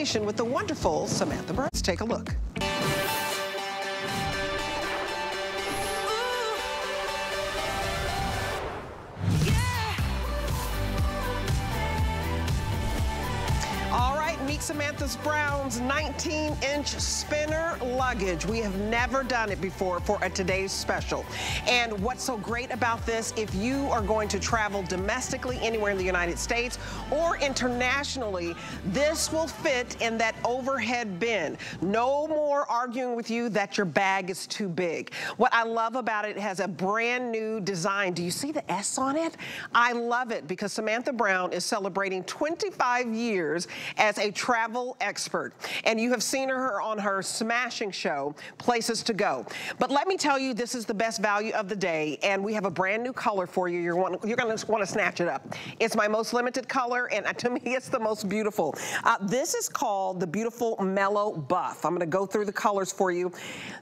with the wonderful Samantha. Let's take a look. Meet Samantha's Brown's 19-inch spinner luggage. We have never done it before for a today's special. And what's so great about this, if you are going to travel domestically anywhere in the United States or internationally, this will fit in that overhead bin. No more arguing with you that your bag is too big. What I love about it, it has a brand new design. Do you see the S on it? I love it because Samantha Brown is celebrating 25 years as a travel expert. And you have seen her on her smashing show, Places to Go. But let me tell you, this is the best value of the day. And we have a brand new color for you. You're, you're gonna wanna snatch it up. It's my most limited color, and to me, it's the most beautiful. Uh, this is called the beautiful Mellow Buff. I'm gonna go through the colors for you.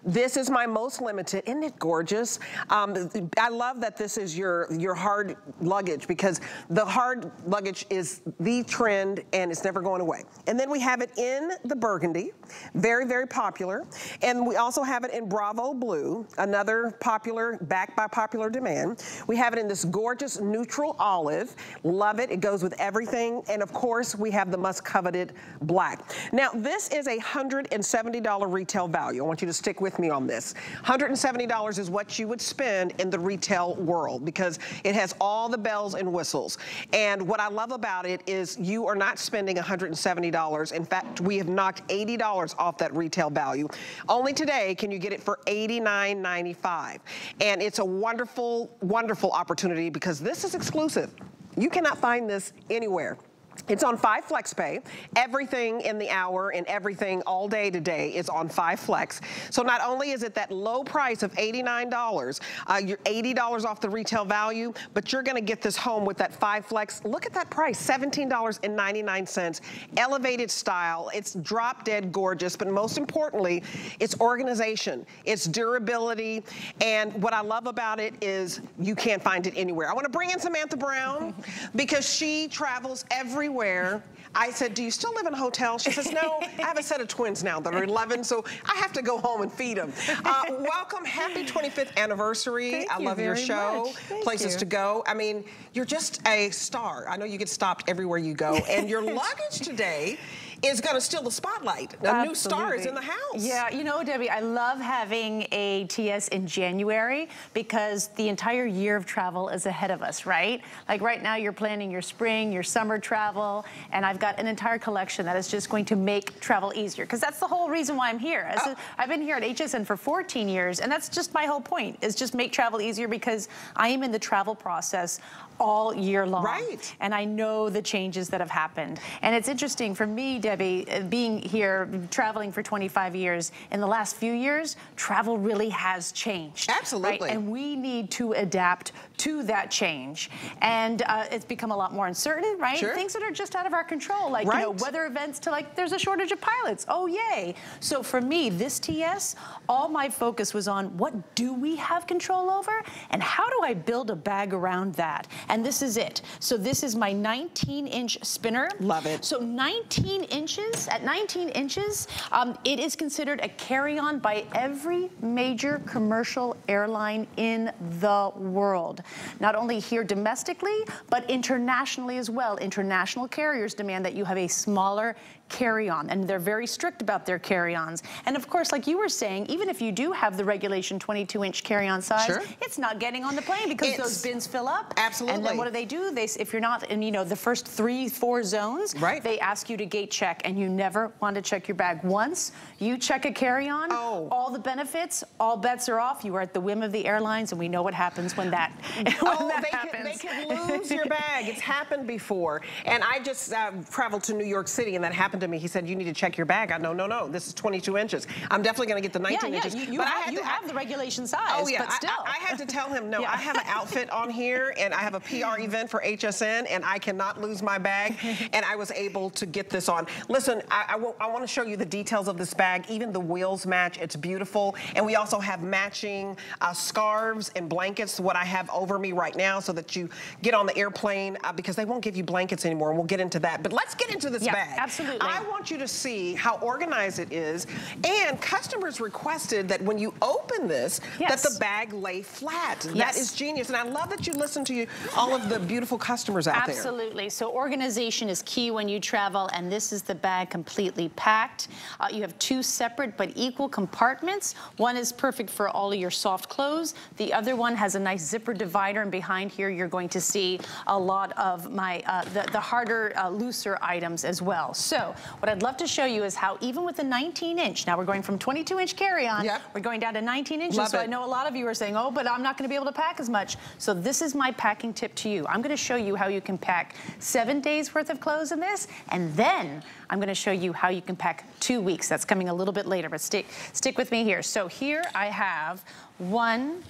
This is my most limited. Isn't it gorgeous? Um, I love that this is your, your hard luggage because the hard luggage is the trend and it's never going away. And then we have it in the burgundy, very, very popular. And we also have it in Bravo Blue, another popular, backed by popular demand. We have it in this gorgeous neutral olive. Love it. It goes with everything. And of course, we have the must coveted black. Now, this is a $170 retail value. I want you to stick with me on this. $170 is what you would spend in the retail world because it has all the bells and whistles. And what I love about it is you are not spending $170 $80. In fact, we have knocked $80 off that retail value. Only today can you get it for $89.95. And it's a wonderful, wonderful opportunity because this is exclusive. You cannot find this anywhere. It's on 5 Flex Pay. Everything in the hour and everything all day today is on 5 Flex. So not only is it that low price of $89, uh, you're $80 off the retail value, but you're gonna get this home with that 5 Flex. Look at that price, $17.99. Elevated style, it's drop dead gorgeous, but most importantly, it's organization, it's durability, and what I love about it is you can't find it anywhere. I wanna bring in Samantha Brown because she travels everywhere everywhere. I said, do you still live in a hotel? She says, no, I have a set of twins now that are 11, so I have to go home and feed them. Uh, welcome, happy 25th anniversary. Thank I love you your show, Places you. to Go. I mean, you're just a star. I know you get stopped everywhere you go, and your luggage today is going to steal the spotlight. A Absolutely. new star is in the house. Yeah, you know, Debbie, I love having a TS in January because the entire year of travel is ahead of us, right? Like right now you're planning your spring, your summer travel, and I've got an entire collection that is just going to make travel easier because that's the whole reason why I'm here. Oh. I've been here at HSN for 14 years and that's just my whole point is just make travel easier because I am in the travel process all year long. Right. And I know the changes that have happened. And it's interesting for me, Debbie, uh, being here, traveling for 25 years, in the last few years, travel really has changed. Absolutely. Right? And we need to adapt to that change. And uh, it's become a lot more uncertain, right? Sure. Things that are just out of our control, like right. you know, weather events to like, there's a shortage of pilots. Oh, yay. So for me, this TS, all my focus was on what do we have control over and how do I build a bag around that? And this is it. So this is my 19 inch spinner. Love it. So 19 inches, at 19 inches, um, it is considered a carry-on by every major commercial airline in the world. Not only here domestically, but internationally as well. International carriers demand that you have a smaller carry-on, and they're very strict about their carry-ons. And of course, like you were saying, even if you do have the regulation 22-inch carry-on size, sure. it's not getting on the plane because it's, those bins fill up. Absolutely. And then what do they do? They, if you're not in, you know, the first three, four zones, right. they ask you to gate check, and you never want to check your bag. Once you check a carry-on, oh. all the benefits, all bets are off. You are at the whim of the airlines, and we know what happens when that, when oh, that they happens. Can, they can lose your bag. It's happened before. And I just uh, traveled to New York City, and that happened to me. He said, you need to check your bag. I know, no, no, this is 22 inches. I'm definitely going to get the 19 yeah, inches. Yeah, you, you but have, I had you to, have the regulation size, oh, yeah, but still. I, I, had to tell him, no, yeah. I have an outfit on here, and I have a PR event for HSN, and I cannot lose my bag, and I was able to get this on. Listen, I, I, I want to show you the details of this bag. Even the wheels match. It's beautiful. And we also have matching uh, scarves and blankets, what I have over me right now, so that you get on the airplane, uh, because they won't give you blankets anymore, and we'll get into that. But let's get into this yeah, bag. absolutely. I want you to see how organized it is. And customers requested that when you open this, yes. that the bag lay flat. Yes. That is genius. And I love that you listen to you, all of the beautiful customers out Absolutely. there. Absolutely. So organization is key when you travel, and this is the bag completely packed. Uh, you have two separate but equal compartments. One is perfect for all of your soft clothes. The other one has a nice zipper divider, and behind here you're going to see a lot of my uh, the, the harder, uh, looser items as well. So what I'd love to show you is how even with the 19 inch, now we're going from 22 inch carry-on, yep. we're going down to 19 inches. Love so it. I know a lot of you are saying, oh, but I'm not gonna be able to pack as much. So this is my packing tip to you. I'm gonna show you how you can pack seven days worth of clothes in this, and then I'm gonna show you how you can pack two weeks. That's coming a little bit later, but stick, stick with me here. So here I have one,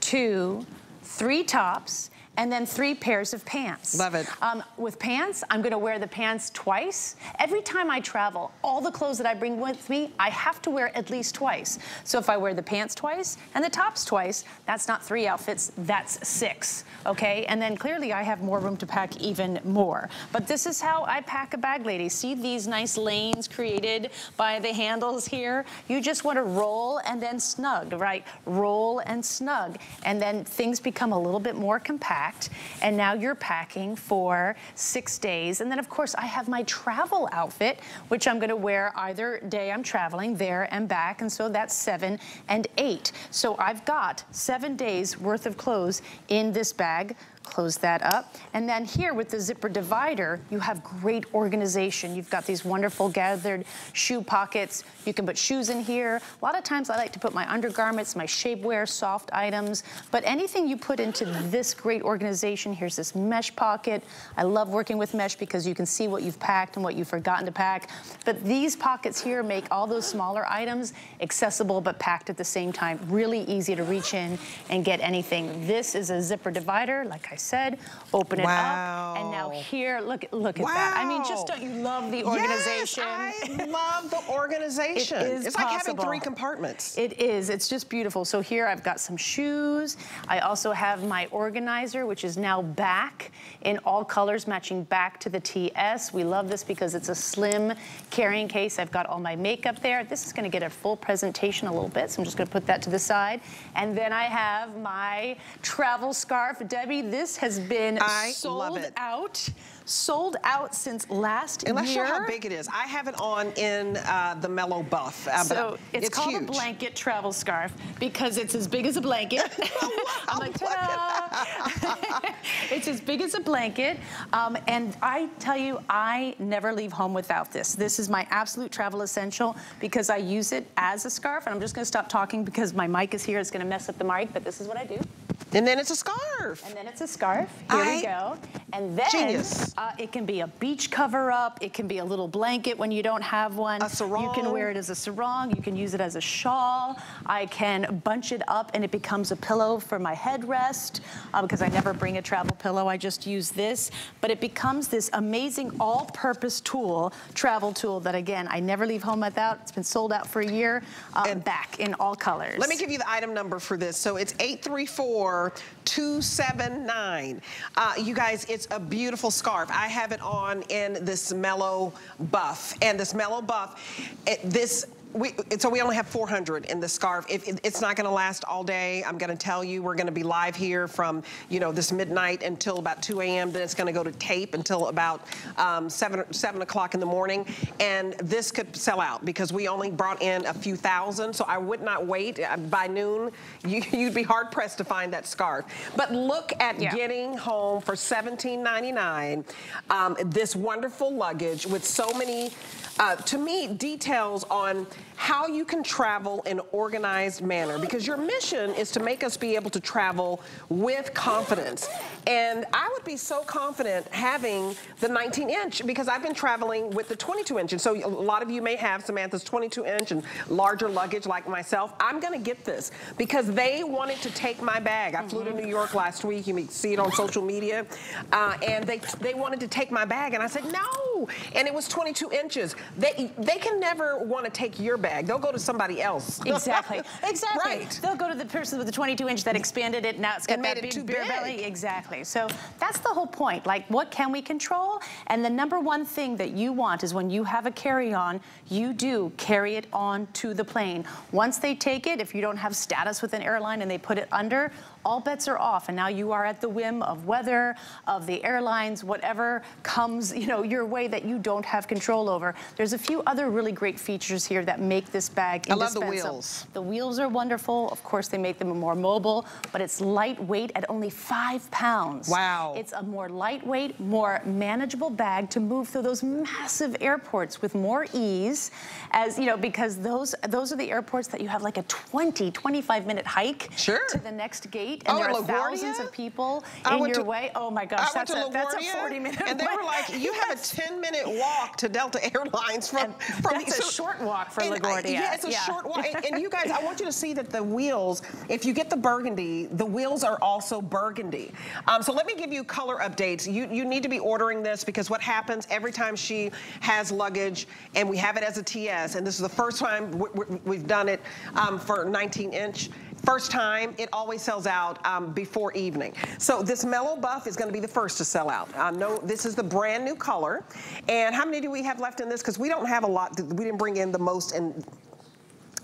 two, three tops, and then three pairs of pants. Love it. Um, with pants, I'm gonna wear the pants twice. Every time I travel, all the clothes that I bring with me, I have to wear at least twice. So if I wear the pants twice and the tops twice, that's not three outfits, that's six, okay? And then clearly I have more room to pack even more. But this is how I pack a bag, ladies. See these nice lanes created by the handles here? You just wanna roll and then snug, right? Roll and snug. And then things become a little bit more compact packed, and now you're packing for six days. And then of course I have my travel outfit, which I'm gonna wear either day I'm traveling there and back, and so that's seven and eight. So I've got seven days worth of clothes in this bag Close that up. And then here with the zipper divider, you have great organization. You've got these wonderful gathered shoe pockets. You can put shoes in here. A lot of times I like to put my undergarments, my shapewear, soft items, but anything you put into this great organization, here's this mesh pocket. I love working with mesh because you can see what you've packed and what you've forgotten to pack. But these pockets here make all those smaller items accessible but packed at the same time. Really easy to reach in and get anything. This is a zipper divider, like I I said, open it wow. up. And now here, look, look wow. at that. I mean, just don't you love the organization? Yes, I love the organization. it is It's possible. like having three compartments. It is. It's just beautiful. So here I've got some shoes. I also have my organizer, which is now back in all colors, matching back to the TS. We love this because it's a slim carrying case. I've got all my makeup there. This is gonna get a full presentation a little bit, so I'm just gonna put that to the side. And then I have my travel scarf. Debbie, this this has been I sold out sold out since last year. and let's show how big it is. I have it on in uh, the Mellow Buff. Uh, so it's, it's, called huge. a blanket travel scarf because it's as big as a blanket. I'm like, ta-da! it's as big as a blanket. Um, and I tell you, I never leave home without this. This is my absolute travel essential because I use it as a scarf. And I'm just gonna stop talking because my mic is here. It's gonna mess up the mic, but this is what I do. And then it's a scarf. And then it's a scarf. Here I, we go. And then genius. Uh, it can be a beach cover up. It can be a little blanket when you don't have one. A sarong. You can wear it as a sarong. You can use it as a shawl. I can bunch it up and it becomes a pillow for my headrest uh, because I never bring a travel pillow. I just use this. But it becomes this amazing all-purpose tool, travel tool that, again, I never leave home without. It's been sold out for a year. Uh, and back in all colors. Let me give you the item number for this. So it's 834-279. Uh, you guys, it's a beautiful scarf. I have it on in this mellow buff. And this mellow buff, it, this we, so we only have 400 in the scarf. If it, it's not gonna last all day, I'm gonna tell you, we're gonna be live here from, you know, this midnight until about 2 a.m. Then it's gonna go to tape until about um, 7, 7 o'clock in the morning. And this could sell out because we only brought in a few thousand. So I would not wait. Uh, by noon, you, would be hard pressed to find that scarf. But look at yeah. getting home for $17.99 um, this wonderful luggage with so many, uh, to me, details on how you can travel in organized manner because your mission is to make us be able to travel with confidence. And I would be so confident having the 19 inch because I've been traveling with the 22 inch. And so a lot of you may have Samantha's 22 inch and larger luggage like myself. I'm gonna get this because they wanted to take my bag. I flew to New York last week. You see it on social media. Uh, and they, they wanted to take my bag. And I said, no. And it was 22 inches. They, they can never want to take your bag. They'll go to somebody else. Exactly. exactly. Right. They'll go to the person with the 22 inch that expanded it. Now it's got and that big beer belly. Exactly. Exactly. So that's the whole point. Like, what can we control? And the number one thing that you want is when you have a carry-on, you do carry it on to the plane. Once they take it, if you don't have status with an airline and they put it under, all bets are off. And now you are at the whim of weather, of the airlines, whatever comes, you know, your way that you don't have control over. There's a few other really great features here that make this bag I love the wheels. The wheels are wonderful. Of course, they make them more mobile, but it's lightweight at only five pounds. Wow. It's a more lightweight, more manageable bag to move through those massive airports with more ease as, you know, because those, those are the airports that you have like a 20, 25 minute hike sure. to the next gate and oh, there are LaGuardia? thousands of people in your to, way. Oh my gosh, that's a, that's a 40 minute And they were like, you have a 10 minute walk to Delta Airlines from, and from That's so, a short walk for LaGuardia. yeah, it's a yeah. short walk. and, and you guys, I want you to see that the wheels, if you get the burgundy, the wheels are also burgundy. Um, so let me give you color updates. You, you need to be ordering this because what happens every time she has luggage and we have it as a TS, and this is the first time we've done it um, for 19 inch, First time, it always sells out um, before evening. So this mellow buff is gonna be the first to sell out. I know this is the brand new color. And how many do we have left in this? Because we don't have a lot, we didn't bring in the most in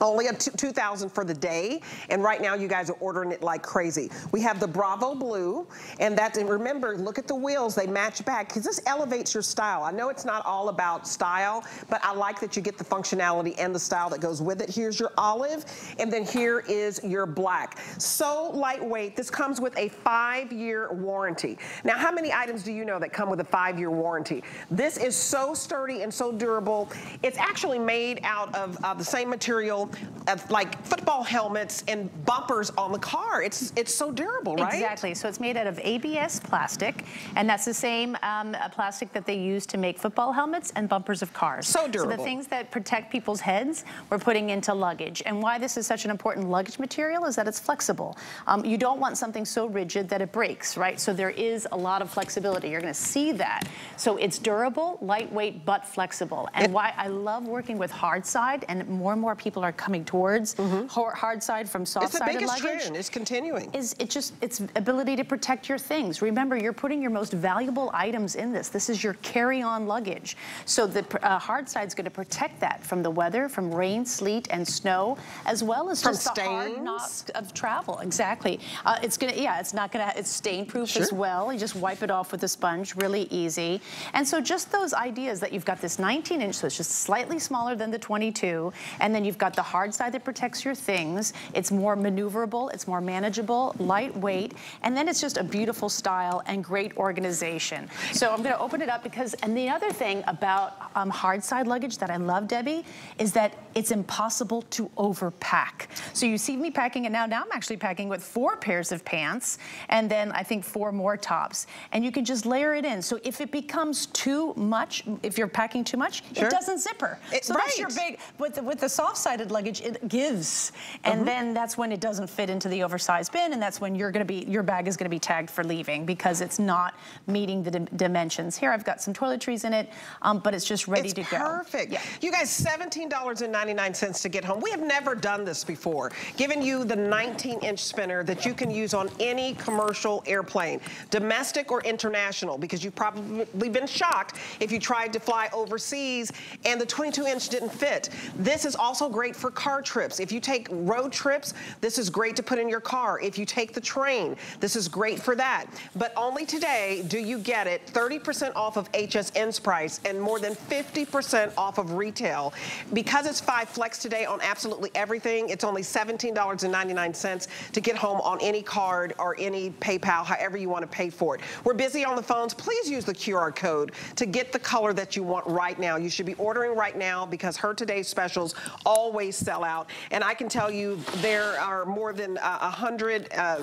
only a 2,000 for the day, and right now you guys are ordering it like crazy. We have the Bravo Blue, and that, and remember, look at the wheels, they match back, because this elevates your style. I know it's not all about style, but I like that you get the functionality and the style that goes with it. Here's your olive, and then here is your black. So lightweight, this comes with a five-year warranty. Now, how many items do you know that come with a five-year warranty? This is so sturdy and so durable. It's actually made out of uh, the same material of like football helmets and bumpers on the car. It's it's so durable, right? Exactly. So it's made out of ABS plastic, and that's the same um, plastic that they use to make football helmets and bumpers of cars. So durable. So the things that protect people's heads, we're putting into luggage. And why this is such an important luggage material is that it's flexible. Um, you don't want something so rigid that it breaks, right? So there is a lot of flexibility. You're going to see that. So it's durable, lightweight, but flexible. And it, why I love working with hard side, and more and more people are coming towards mm -hmm. hard side from soft side luggage. It's the biggest trend. It's continuing. Is it just its ability to protect your things. Remember, you're putting your most valuable items in this. This is your carry-on luggage. So the uh, hard side is going to protect that from the weather, from rain, sleet, and snow, as well as from just stains? the hard knocks of travel. Exactly. Uh, it's gonna, yeah, it's not gonna, it's stain-proof sure. as well. You just wipe it off with a sponge, really easy. And so just those ideas that you've got this 19 inch, so it's just slightly smaller than the 22, and then you've got the hard side that protects your things. It's more maneuverable, it's more manageable, lightweight, and then it's just a beautiful style and great organization. So I'm gonna open it up because, and the other thing about um, hard side luggage that I love, Debbie, is that it's impossible to overpack. So you see me packing it now. Now I'm actually packing with four pairs of pants and then I think four more tops. And you can just layer it in. So if it becomes too much, if you're packing too much, sure. it doesn't zipper. It, so right. that's your big, with the, with the soft-sided luggage, it gives. And mm -hmm. then that's when it doesn't fit into the oversized bin and that's when you're gonna be, your bag is gonna be tagged for leaving because it's not meeting the dimensions. Here I've got some toiletries in it, um, but it's just ready it's to perfect. go. perfect. Yeah. You guys, $17.99 to get home. We have never done this before, giving you the 19-inch spinner that you can use on any commercial airplane, domestic or international, because you've probably been shocked if you tried to fly overseas and the 22-inch didn't fit. This is also great for car trips. If you take road trips, this is great to put in your car. If you take the train, this is great for that. But only today do you get it 30% off of HSN's price and more than 50% off of retail. Because it's five flex today on absolutely everything, it's only $17.99 to get home on any card or any PayPal, however you want to pay for it. We're busy on the phones. Please use the QR code to get the color that you want right now. You should be ordering right now because her today's specials always sell out. And I can tell you there are more than a uh, hundred uh,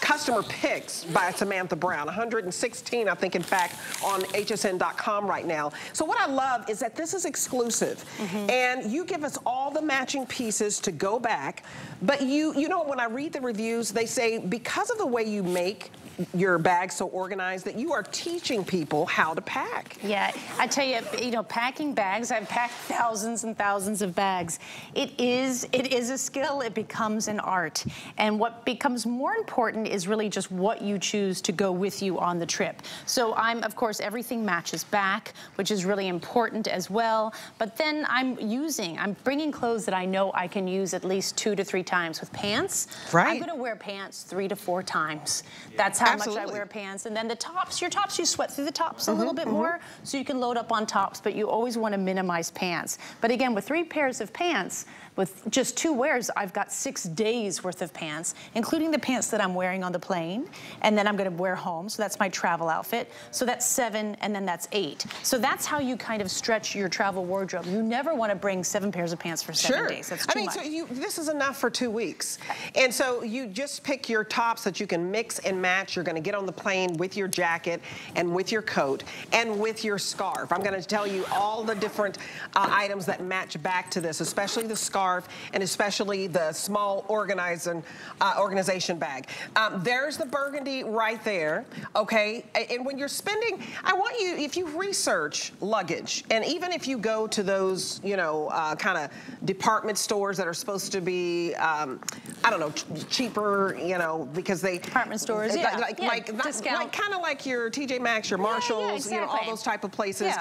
customer picks by Samantha Brown, 116, I think, in fact, on hsn.com right now. So what I love is that this is exclusive, mm -hmm. and you give us all the matching pieces to go back, but you, you know, when I read the reviews, they say because of the way you make your bag so organized that you are teaching people how to pack. Yeah, I tell you, you know, packing bags, I've packed thousands and thousands of bags. It is, it is a skill, it becomes an art. And what becomes more important is really just what you choose to go with you on the trip. So I'm, of course, everything matches back, which is really important as well. But then I'm using, I'm bringing clothes that I know I can use at least two to three times. With pants, right. I'm gonna wear pants three to four times. That's how Absolutely. much I wear pants. And then the tops, your tops, you sweat through the tops a mm -hmm, little bit mm -hmm. more, so you can load up on tops, but you always wanna minimize pants. But again, with three pairs of pants, with just two wears, I've got six days worth of pants, including the pants that I'm wearing on the plane, and then I'm gonna wear home, so that's my travel outfit. So that's seven, and then that's eight. So that's how you kind of stretch your travel wardrobe. You never wanna bring seven pairs of pants for seven sure. days. That's too I mean, much. so you, this is enough for two weeks. And so you just pick your tops that you can mix and match. You're gonna get on the plane with your jacket and with your coat and with your scarf. I'm gonna tell you all the different uh, items that match back to this, especially the scarf and especially the small organizing, uh, organization bag. Um, there's the burgundy right there, okay? And when you're spending, I want you, if you research luggage, and even if you go to those, you know, uh, kind of department stores that are supposed to be, um, I don't know, cheaper, you know, because they... Department stores, yeah. Like, yeah, like, like kind of like your TJ Maxx, your Marshalls, yeah, yeah, exactly. you know, all those type of places.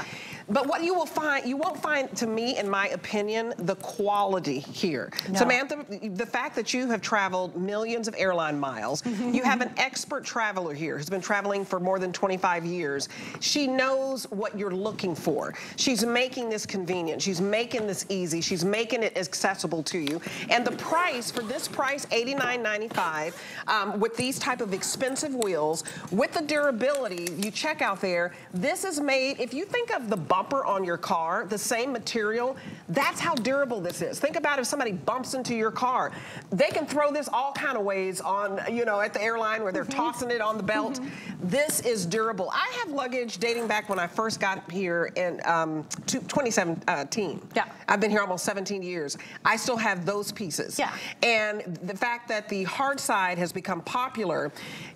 But what you will find, you won't find, to me, in my opinion, the quality here. No. Samantha, the fact that you have traveled millions of airline miles, you have an expert traveler here who's been traveling for more than 25 years. She knows what you're looking for. She's making this convenient. She's making this easy. She's making it accessible to you. And the price, for this price, $89.95, um, with these type of expensive wheels, with the durability, you check out there, this is made, if you think of the bumper on your car, the same material, that's how durable this is. Think about if somebody bumps into your car. They can throw this all kind of ways on, you know, at the airline where they're mm -hmm. tossing it on the belt. Mm -hmm. This is durable. I have luggage dating back when I first got here in um, 2017. Yeah. I've been here almost 17 years. I still have those pieces. Yeah. And the fact that the hard side has become popular,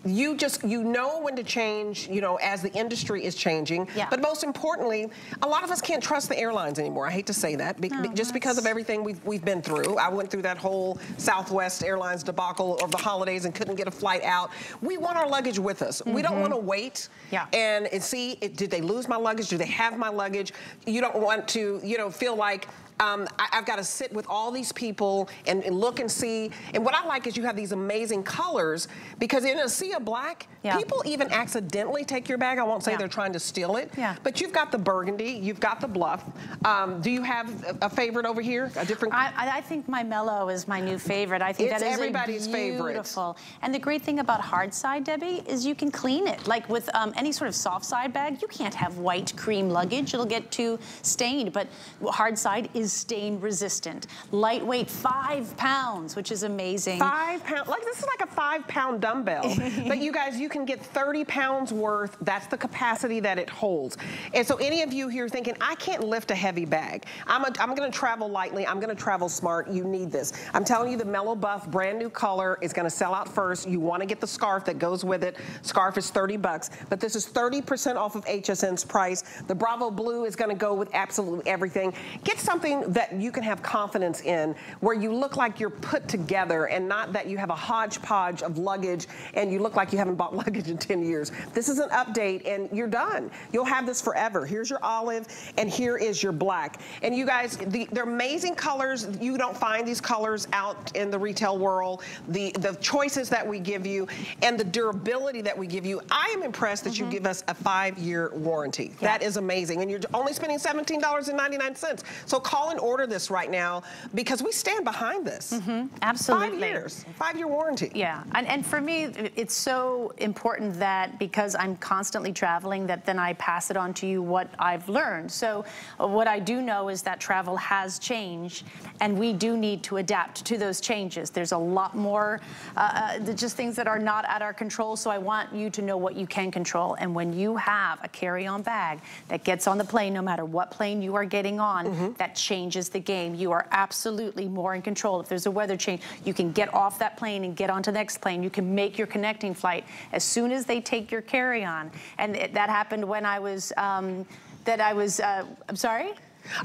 you just, you know when to change, you know, as the industry is changing. Yeah. But most importantly, a lot of us can't trust the airlines anymore. I hate to say that, be no, just because of everything we've, we've been through. I went through that whole Southwest Airlines debacle of the holidays and couldn't get a flight out. We want our luggage with us. Mm -hmm. We don't mm-hmm. want to wait yeah. and, and see, it, did they lose my luggage? Do they have my luggage? You don't want to, you know, feel like um, I, have got to sit with all these people and, and, look and see. And what I like is you have these amazing colors because in a sea of black, yeah. people even accidentally take your bag. I won't say yeah. they're trying to steal it, yeah. but you've got the burgundy, you've got the bluff. Um, do you have a, favorite over here? A different? I, I, think my mellow is my new favorite. I think it's that is everybody's beautiful. favorite. And the great thing about hard side, Debbie, is you can clean it. Like with um, any sort of soft side bag, you can't have white cream luggage. It'll get too stained. But hard side is stain resistant. Lightweight, five pounds, which is amazing. Five pounds, like this is like a five pound dumbbell. but you guys, you can get 30 pounds worth. That's the capacity that it holds. And so any of you here thinking, I can't lift a heavy bag. I'm, a, I'm gonna travel lightly. I'm gonna travel smart. You need this. I'm telling you the Mellow Buff brand new color is gonna sell out first. You wanna get the scarf that goes with it. Scarf is 30 bucks, but this is 30% off of HSN's price. The Bravo Blue is gonna go with absolutely everything. Get something that you can have confidence in, where you look like you're put together and not that you have a hodgepodge of luggage and you look like you haven't bought luggage in 10 years. This is an update and you're done. You'll have this forever. Here's your olive and here is your black. And you guys, the, they're amazing colors. You don't find these colors out in the retail world. The, the choices that we give you and the durability that we give you. I am impressed that mm -hmm. you mm-hmm. give us a five-year warranty. Yeah. That is amazing. And you're only spending $17.99. So call and order this right now because we stand behind this. Mm -hmm. Absolutely. Five years, five-year warranty. Yeah, and, and for me, it's so important that because I'm constantly traveling that then I pass it on to you what I've learned. So uh, what I do know is that travel has changed and we do need to adapt to those changes. There's a lot more uh, uh, just things that are not at our control, so I want you to know what you can control. And when you have a carry-on bag that gets on the plane, no matter what plane you are getting on, mm -hmm. that changes the game. You are absolutely more in control. If there's a weather change, you can get off that plane and get onto the next plane. You can make your connecting flight as soon as they take your carry-on. And it, that happened when I was, um, that I was, uh, I'm sorry?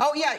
Oh, yeah.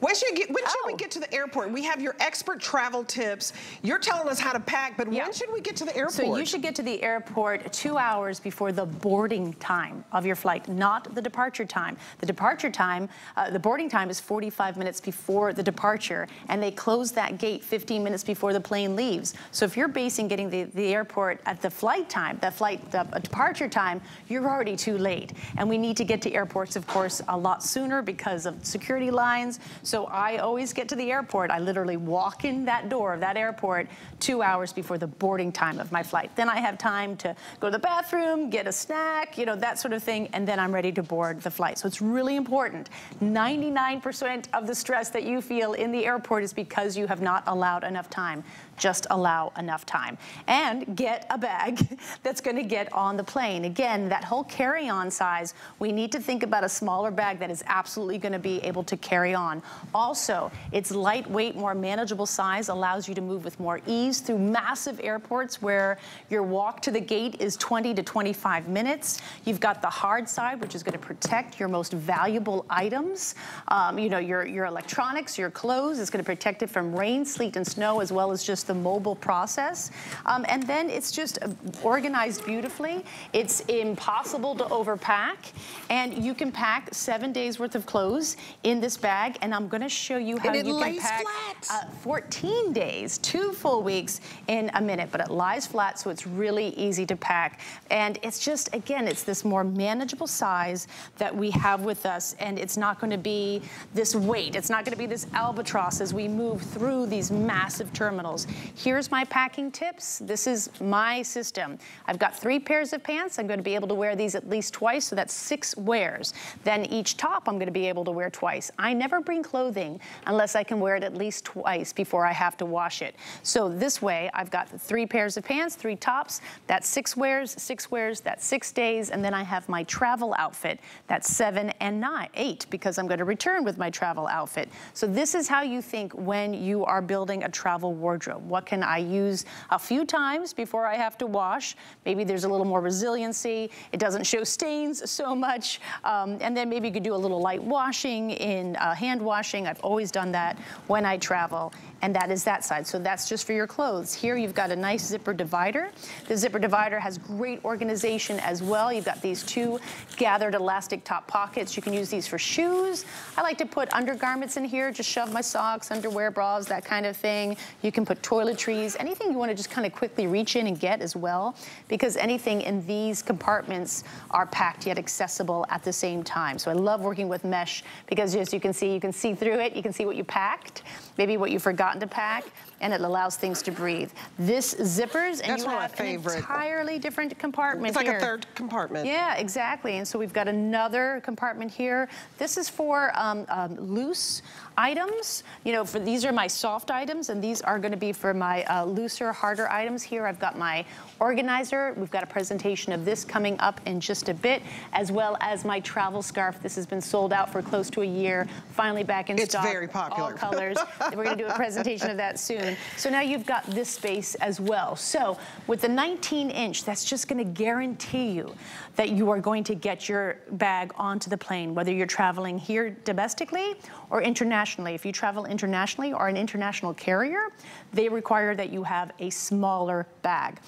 When should, get, when should we oh. get to the airport? We have your expert travel tips. You're telling us how to pack, but yeah. when should we get to the airport? So you should get to the airport two hours before the boarding time of your flight, not the departure time. The departure time, uh, the boarding time is 45 minutes before the departure, and they close that gate 15 minutes before the plane leaves. So if you're basing getting the, the airport at the flight time, the flight, the departure time, you're already too late. And we need to get to airports, of course, a lot sooner because of security lines. So I always get to the airport. I literally walk in that door of that airport two hours before the boarding time of my flight. Then I have time to go to the bathroom, get a snack, you know, that sort of thing, and then I'm ready to board the flight. So it's really important. 99% of the stress that you feel in the airport is because you have not allowed enough time just allow enough time. And get a bag that's gonna get on the plane. Again, that whole carry-on size, we need to think about a smaller bag that is absolutely gonna be able to carry on. Also, its lightweight, more manageable size allows you to move with more ease through massive airports where your walk to the gate is 20 to 25 minutes. You've got the hard side, which is gonna protect your most valuable items. Um, you know, your, your electronics, your clothes, it's gonna protect it from rain, sleet, and snow, as well as just the mobile process. Um, and then it's just uh, organized beautifully. It's impossible to overpack. And you can pack seven days worth of clothes in this bag. And I'm gonna show you how you can pack uh, 14 days, two full weeks in a minute. But it lies flat, so it's really easy to pack. And it's just, again, it's this more manageable size that we have with us. And it's not gonna be this weight. It's not gonna be this albatross as we move through these massive terminals. Here's my packing tips. This is my system. I've got three pairs of pants. I'm gonna be able to wear these at least twice, so that's six wears. Then each top I'm gonna be able to wear twice. I never bring clothing unless I can wear it at least twice before I have to wash it. So this way, I've got three pairs of pants, three tops, that's six wears, six wears, that's six days, and then I have my travel outfit, that's seven and nine, eight, because I'm gonna return with my travel outfit. So this is how you think when you are building a travel wardrobe. What can I use a few times before I have to wash? Maybe there's a little more resiliency. It doesn't show stains so much. Um, and then maybe you could do a little light washing in uh, hand washing. I've always done that when I travel and that is that side. So that's just for your clothes. Here you've got a nice zipper divider. The zipper divider has great organization as well. You've got these two gathered elastic top pockets. You can use these for shoes. I like to put undergarments in here, just shove my socks, underwear, bras, that kind of thing. You can put toiletries, anything you want to just kind of quickly reach in and get as well, because anything in these compartments are packed yet accessible at the same time. So I love working with mesh because as you can see, you can see through it. You can see what you packed, maybe what you've forgotten to pack, and it allows things to breathe. This zippers, and That's you have an entirely different compartment It's like here. a third compartment. Yeah, exactly. And so we've got another compartment here. This is for um, um, loose items. You know, for these are my soft items, and these are gonna be for my uh, looser, harder items. Here I've got my organizer. We've got a presentation of this coming up in just a bit, as well as my travel scarf. This has been sold out for close to a year, finally back in it's stock. It's very popular. All colors. We're gonna do a presentation of that soon. So now you've got this space as well. So with the 19 inch, that's just gonna guarantee you that you are going to get your bag onto the plane, whether you're traveling here domestically or internationally. If you travel internationally or an international carrier, they require that you have a smaller bag.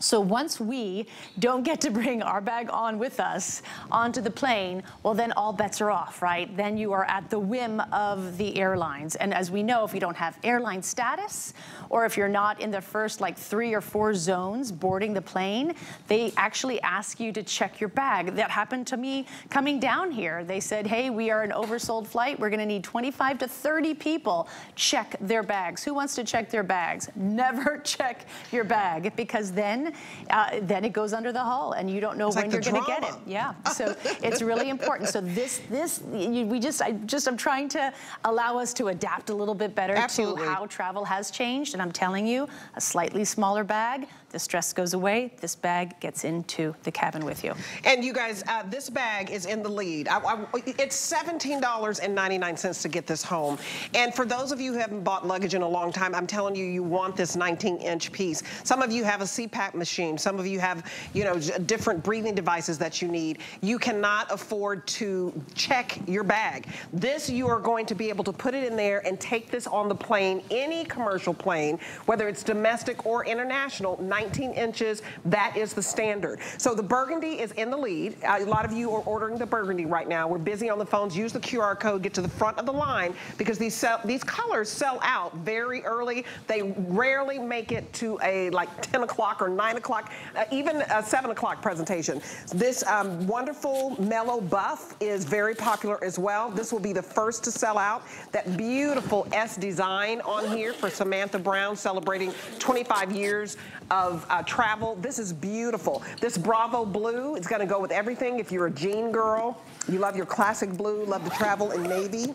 So once we don't get to bring our bag on with us onto the plane, well, then all bets are off, right? Then you are at the whim of the airlines. And as we know, if you don't have airline status, or if you're not in the first like three or four zones boarding the plane, they actually ask you to check your bag. That happened to me coming down here. They said, hey, we are an oversold flight. We're gonna need 25 to 30 people. Check their bags. Who wants to check their bags? Never check your bag because then uh, then it goes under the hull and you don't know it's when like you're gonna get it. Yeah, so it's really important. So this, this, you, we just, I just, I'm trying to allow us to adapt a little bit better Absolutely. to how travel has changed. And I'm telling you, a slightly smaller bag, the stress goes away, this bag gets into the cabin with you. And you guys, uh, this bag is in the lead. I, I, it's $17.99 to get this home. And for those of you who haven't bought luggage in a long time, I'm telling you, you want this 19-inch piece. Some of you have a CPAP machine. Some of you have, you know, different breathing devices that you need. You cannot afford to check your bag. This, you are going to be able to put it in there and take this on the plane, any commercial plane, whether it's domestic or international, 19 inches, that is the standard. So the burgundy is in the lead. Uh, a lot of you are ordering the burgundy right now. We're busy on the phones. Use the QR code, get to the front of the line because these sell, these colors sell out very early. They rarely make it to a like 10 o'clock or 9 o'clock, uh, even a 7 o'clock presentation. This um, wonderful mellow buff is very popular as well. This will be the first to sell out. That beautiful S design on here for Samantha Brown celebrating 25 years of uh, travel. This is beautiful. This Bravo blue it's gonna go with everything. If you're a jean girl, you love your classic blue, love to travel in navy.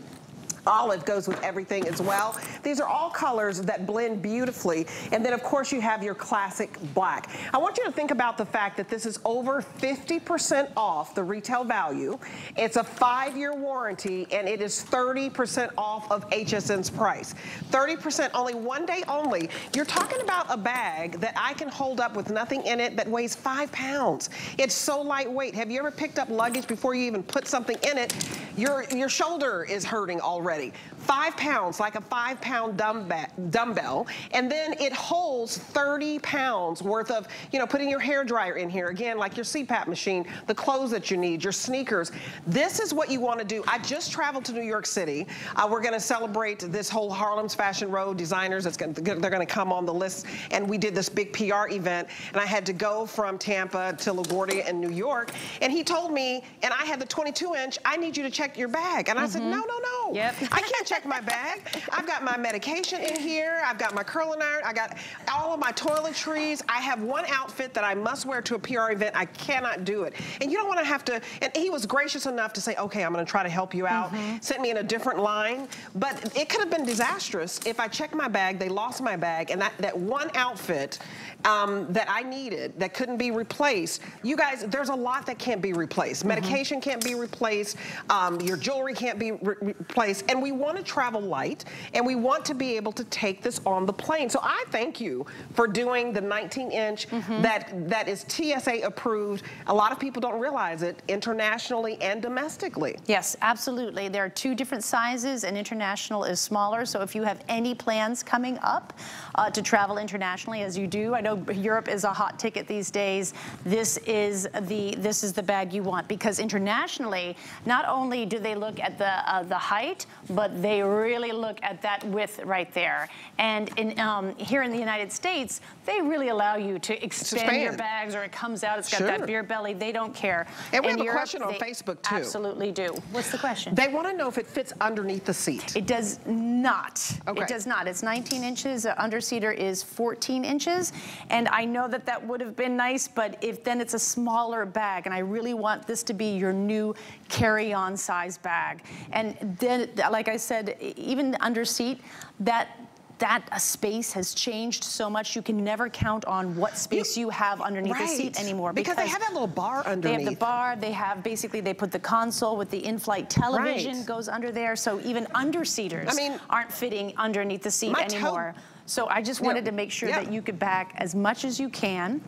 Olive goes with everything as well. These are all colors that blend beautifully. And then of course you have your classic black. I want you to think about the fact that this is over 50% off the retail value. It's a five-year warranty and it is 30% off of HSN's price. 30% only one day only. You're talking about a bag that I can hold up with nothing in it that weighs five pounds. It's so lightweight. Have you ever picked up luggage before you even put something in it? Your, your shoulder is hurting already already. Five pounds, like a five pound dumbbell, and then it holds 30 pounds worth of, you know, putting your hair dryer in here, again, like your CPAP machine, the clothes that you need, your sneakers. This is what you want to do. I just traveled to New York City. Uh, we're going to celebrate this whole Harlem's Fashion Row designers. It's gonna, they're going to come on the list, and we did this big PR event, and I had to go from Tampa to LaGuardia in New York, and he told me, and I had the 22 inch, I need you to check your bag. And I mm -hmm. said, no, no, no. Yep. I can't check my bag. I've got my medication in here. I've got my curling iron. I got all of my toiletries. I have one outfit that I must wear to a PR event. I cannot do it. And you don't want to have to, and he was gracious enough to say, okay, I'm going to try to help you out. Mm -hmm. Sent me in a different line. But it could have been disastrous if I checked my bag, they lost my bag, and that, that one outfit um, that I needed that couldn't be replaced. You guys, there's a lot that can't be replaced. Mm -hmm. Medication can't be replaced. Um, your jewelry can't be re replaced. And we want to travel light, and we want to be able to take this on the plane. So I thank you for doing the 19-inch mm -hmm. that that is TSA approved. A lot of people don't realize it internationally and domestically. Yes, absolutely. There are two different sizes, and international is smaller. So if you have any plans coming up uh, to travel internationally, as you do, I know Europe is a hot ticket these days. This is the this is the bag you want because internationally, not only do they look at the uh, the height, but they really look at that width right there. And in, um, here in the United States, they really allow you to expand, expand. your bags, or it comes out. It's got sure. that beer belly. They don't care. And we in have Europe, a question on Facebook too. Absolutely do. What's the question? They want to know if it fits underneath the seat. It does not. Okay. It does not. It's 19 inches. The underseater is 14 inches. And I know that that would have been nice, but if then it's a smaller bag, and I really want this to be your new carry-on size bag. And then, like I said, even under seat, that that uh, space has changed so much. You can never count on what space you, you have underneath right. the seat anymore. Because, because, they have that little bar underneath. They have the bar. They have basically they put the console with the in-flight television right. goes under there. So even underseaters I mean, aren't fitting underneath the seat anymore. So I just wanted yeah. to make sure yeah. that you could back as much as you can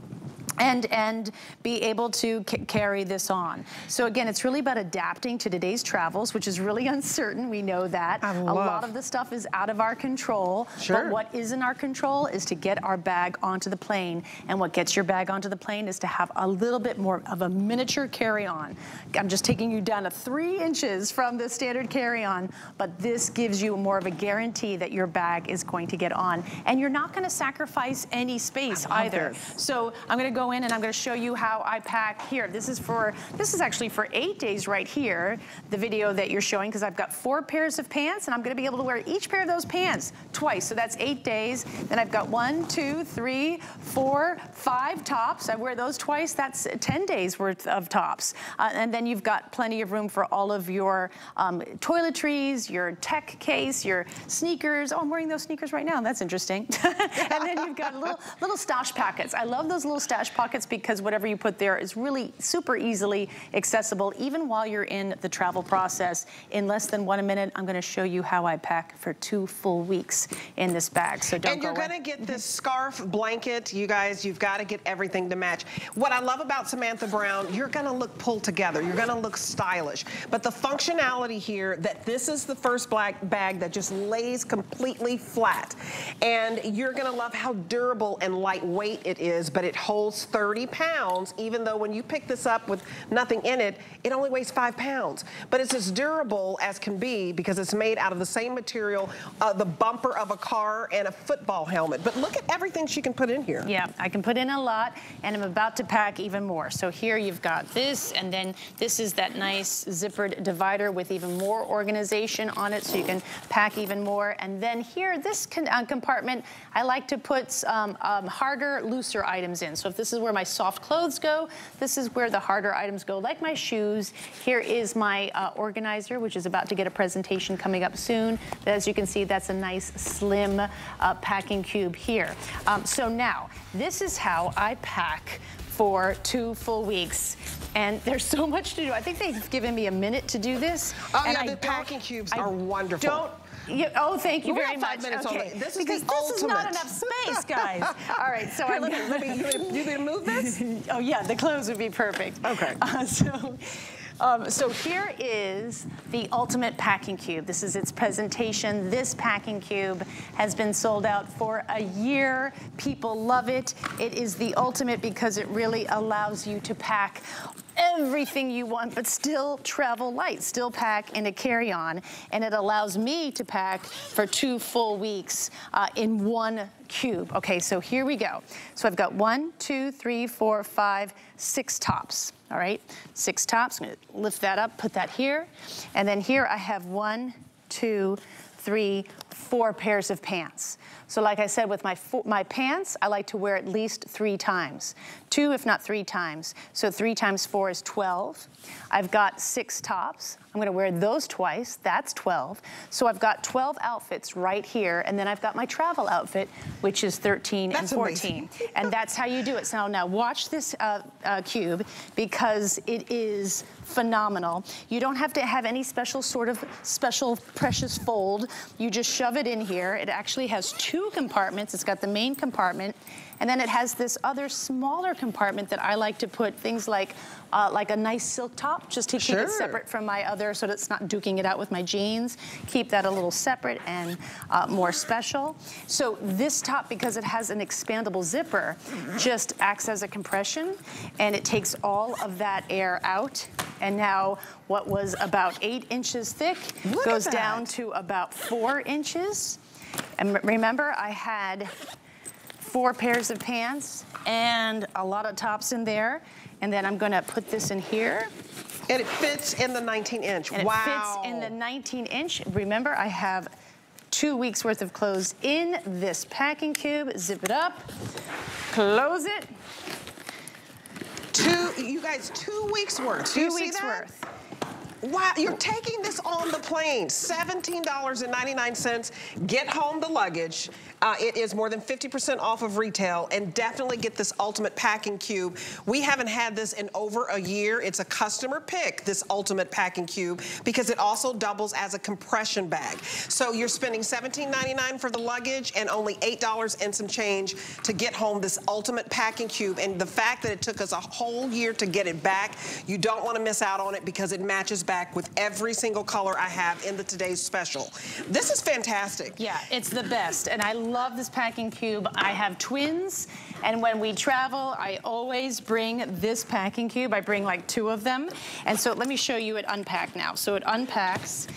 and and be able to carry this on. So again, it's really about adapting to today's travels, which is really uncertain. We know that. I love. A lot of the stuff is out of our control. Sure. But what is in our control is to get our bag onto the plane. And what gets your bag onto the plane is to have a little bit more of a miniature carry-on. I'm just taking you down to three inches from the standard carry-on, but this gives you more of a guarantee that your bag is going to get on. And you're not gonna sacrifice any space either. This. So I'm gonna go in and I'm gonna show you how I pack here. This is for, this is actually for eight days right here, the video that you're showing, because I've got four pairs of pants and I'm gonna be able to wear each pair of those pants twice. So that's eight days. Then I've got one, two, three, four, five tops. I wear those twice. That's 10 days worth of tops. Uh, and then you've got plenty of room for all of your um, toiletries, your tech case, your sneakers. Oh, I'm wearing those sneakers right now. That's interesting. and then you've got little, little stash pockets. I love those little stash pockets because whatever you put there is really super easily accessible, even while you're in the travel process. In less than one minute, I'm gonna show you how I pack for two full weeks in this bag, so don't And you're go gonna get this scarf, blanket, you guys, you've gotta get everything to match. What I love about Samantha Brown, you're gonna look pulled together, you're gonna look stylish. But the functionality here, that this is the first black bag that just lays completely flat. And you're gonna love how durable and lightweight it is, but it holds 30 pounds, even though when you pick this up with nothing in it, it only weighs five pounds. But it's as durable as can be because it's made out of the same material, uh, the bumper of a car and a football helmet. But look at everything she can put in here. Yeah, I can put in a lot, and I'm about to pack even more. So here you've got this, and then this is that nice zippered divider with even more organization on it, so you can pack even more. And then here, this uh, compartment, I like to put um, um, harder, looser items in. So if this is where my soft clothes go, this is where the harder items go, like my shoes. Here is my uh, organizer, which is about to get a presentation coming up soon. But as you can see, that's a nice slim uh, packing cube here. Um, so now, this is how I pack for two full weeks. And there's so much to do. I think they've given me a minute to do this. Oh and yeah, I the packing cubes I are wonderful. Yeah, oh, thank you We very much. okay. This is because this is not enough space, guys. All right, so Here, I'm let me, let me, you gonna, you gonna move this? oh yeah, the clothes would be perfect. Okay. Uh, so, um, so here is the ultimate packing cube. This is its presentation. This packing cube has been sold out for a year. People love it. It is the ultimate because it really allows you to pack everything you want, but still travel light, still pack in a carry-on. And it allows me to pack for two full weeks uh, in one cube. Okay, so here we go. So I've got one, two, three, four, five, six tops. All right, six tops. I'm gonna lift that up, put that here. And then here I have one, two, three, four pairs of pants. So like I said, with my, my pants, I like to wear at least three times. Two, if not three times. So three times four is 12. I've got six tops. I'm gonna wear those twice, that's 12. So I've got 12 outfits right here, and then I've got my travel outfit, which is 13 That's and 14. and that's how you do it. So now watch this uh, uh, cube, because it is phenomenal. You don't have to have any special sort of special precious fold. You just shove it in here. It actually has two compartments. It's got the main compartment, and then it has this other smaller compartment that I like to put things like uh, like a nice silk top, just to keep it separate from my other, so that it's not duking it out with my jeans. Keep that a little separate and uh, more special. So this top, because it has an expandable zipper, just acts as a compression, and it takes all of that air out. And now what was about eight inches thick Look goes down to about four inches. And remember, I had four pairs of pants and a lot of tops in there. And then I'm gonna put this in here. And it fits in the 19 inch. And wow. it fits in the 19 inch. Remember, I have two weeks worth of clothes in this packing cube. Zip it up, close it, Two, you guys, two weeks worth. Two weeks worth. Wow, you're taking this on the plane. $17.99. Get home the luggage. Uh, it is more than 50% off of retail and definitely get this ultimate packing cube. We haven't had this in over a year. It's a customer pick, this ultimate packing cube, because it also doubles as a compression bag. So you're spending $17.99 for the luggage and only $8 and some change to get home this ultimate packing cube. And the fact that it took us a whole year to get it back, you don't want to miss out on it because it matches back with every single color I have in the today's special. This is fantastic. Yeah, it's the best. And I love this packing cube. I have twins, and when we travel, I always bring this packing cube. I bring like two of them. And so let me show you it unpack now. So it unpacks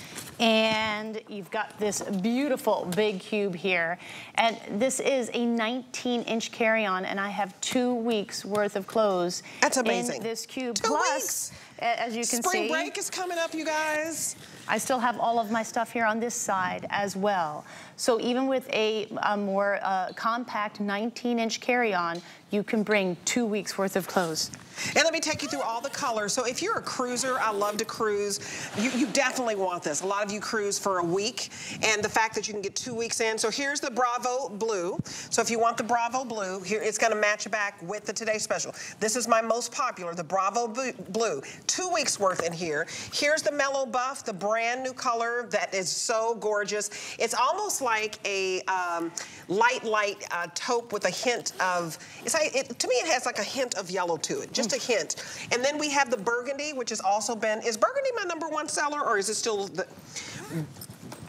And you've got this beautiful big cube here. And this is a 19 inch carry-on and I have two weeks worth of clothes. That's amazing. In this cube. Two Plus, weeks. as you can Spring see. Spring break is coming up, you guys. I still have all of my stuff here on this side as well. So even with a, a more uh, compact 19-inch carry-on, you can bring two weeks worth of clothes. And let me take you through all the colors. So if you're a cruiser, I love to cruise, you, you, definitely want this. A lot of you cruise for a week, and the fact that you can get two weeks in. So here's the Bravo Blue. So if you want the Bravo Blue, here it's gonna match back with the Today Special. This is my most popular, the Bravo Blue. Two weeks worth in here. Here's the Mellow Buff, the brand new color that is so gorgeous. It's almost like a um, light, light uh, taupe with a hint of, it's like, it, to me it has like a hint of yellow to it. Just just a hint. And then we have the burgundy, which has also been, is burgundy my number one seller or is it still the,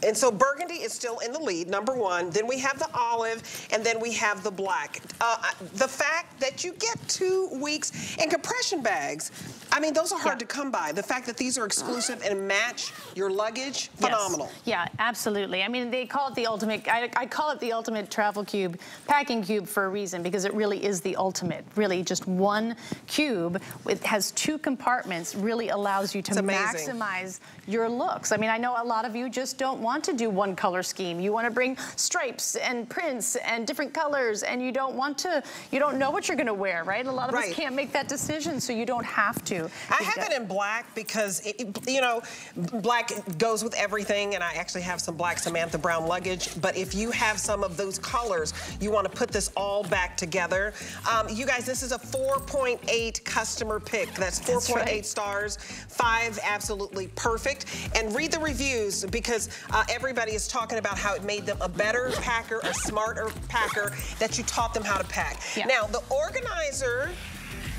and so burgundy is still in the lead, number one. Then we have the olive, and then we have the black. Uh, the fact that you get two weeks in compression bags, I mean, those are hard yeah. to come by. The fact that these are exclusive and match your luggage, phenomenal. Yes. Yeah, absolutely. I mean, they call it the ultimate, I, I call it the ultimate travel cube, packing cube for a reason, because it really is the ultimate. Really, just one cube. It has two compartments, really allows you to maximize your looks. I mean, I know a lot of you just don't want want to do one color scheme. You want to bring stripes and prints and different colors and you don't want to, you don't know what you're going to wear, right? A lot of right. us can't make that decision, so you don't have to. I have it in black because, it, you know, black goes with everything and I actually have some black Samantha Brown luggage, but if you have some of those colors, you want to put this all back together. Um, you guys, this is a 4.8 customer pick. That's 4.8 right. stars, five absolutely perfect. And read the reviews because uh, uh, everybody is talking about how it made them a better packer, a smarter packer, that you taught them how to pack. Yeah. Now, the organizer,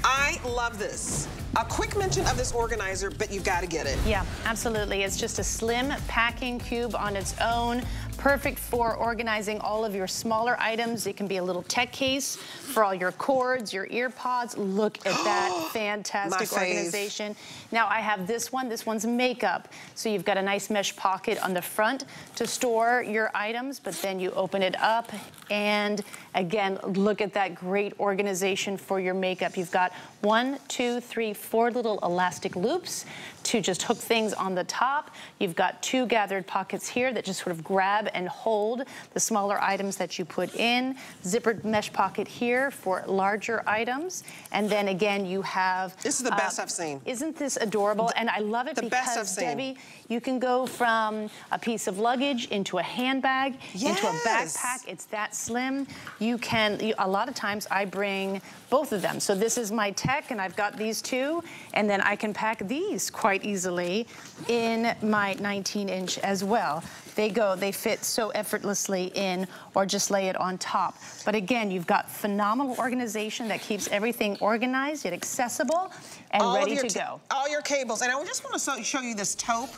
I love this. A quick mention of this organizer, but you've got to get it. Yeah, absolutely. It's just a slim packing cube on its own. Perfect for organizing all of your smaller items. It can be a little tech case for all your cords, your ear pods. Look at that fantastic organization. Now I have this one. This one's makeup. So you've got a nice mesh pocket on the front to store your items, but then you open it up and again, look at that great organization for your makeup. You've got one, two, three, four little elastic loops to just hook things on the top. You've got two gathered pockets here that just sort of grab and hold the smaller items that you put in. Zippered mesh pocket here for larger items. And then again, you have... This is the best uh, I've seen. Isn't this adorable? And I love it because, Debbie, you can go from a piece of luggage into a handbag, yes. into a backpack. It's that slim. You can, you, a lot of times I bring both of them. So this is my tech and I've got these two. And then I can pack these quite easily in my 19 inch as well. They go, they fit so effortlessly in or just lay it on top. But again, you've got phenomenal organization that keeps everything organized yet accessible and all ready to go. All your cables. And I just want to show you this taupe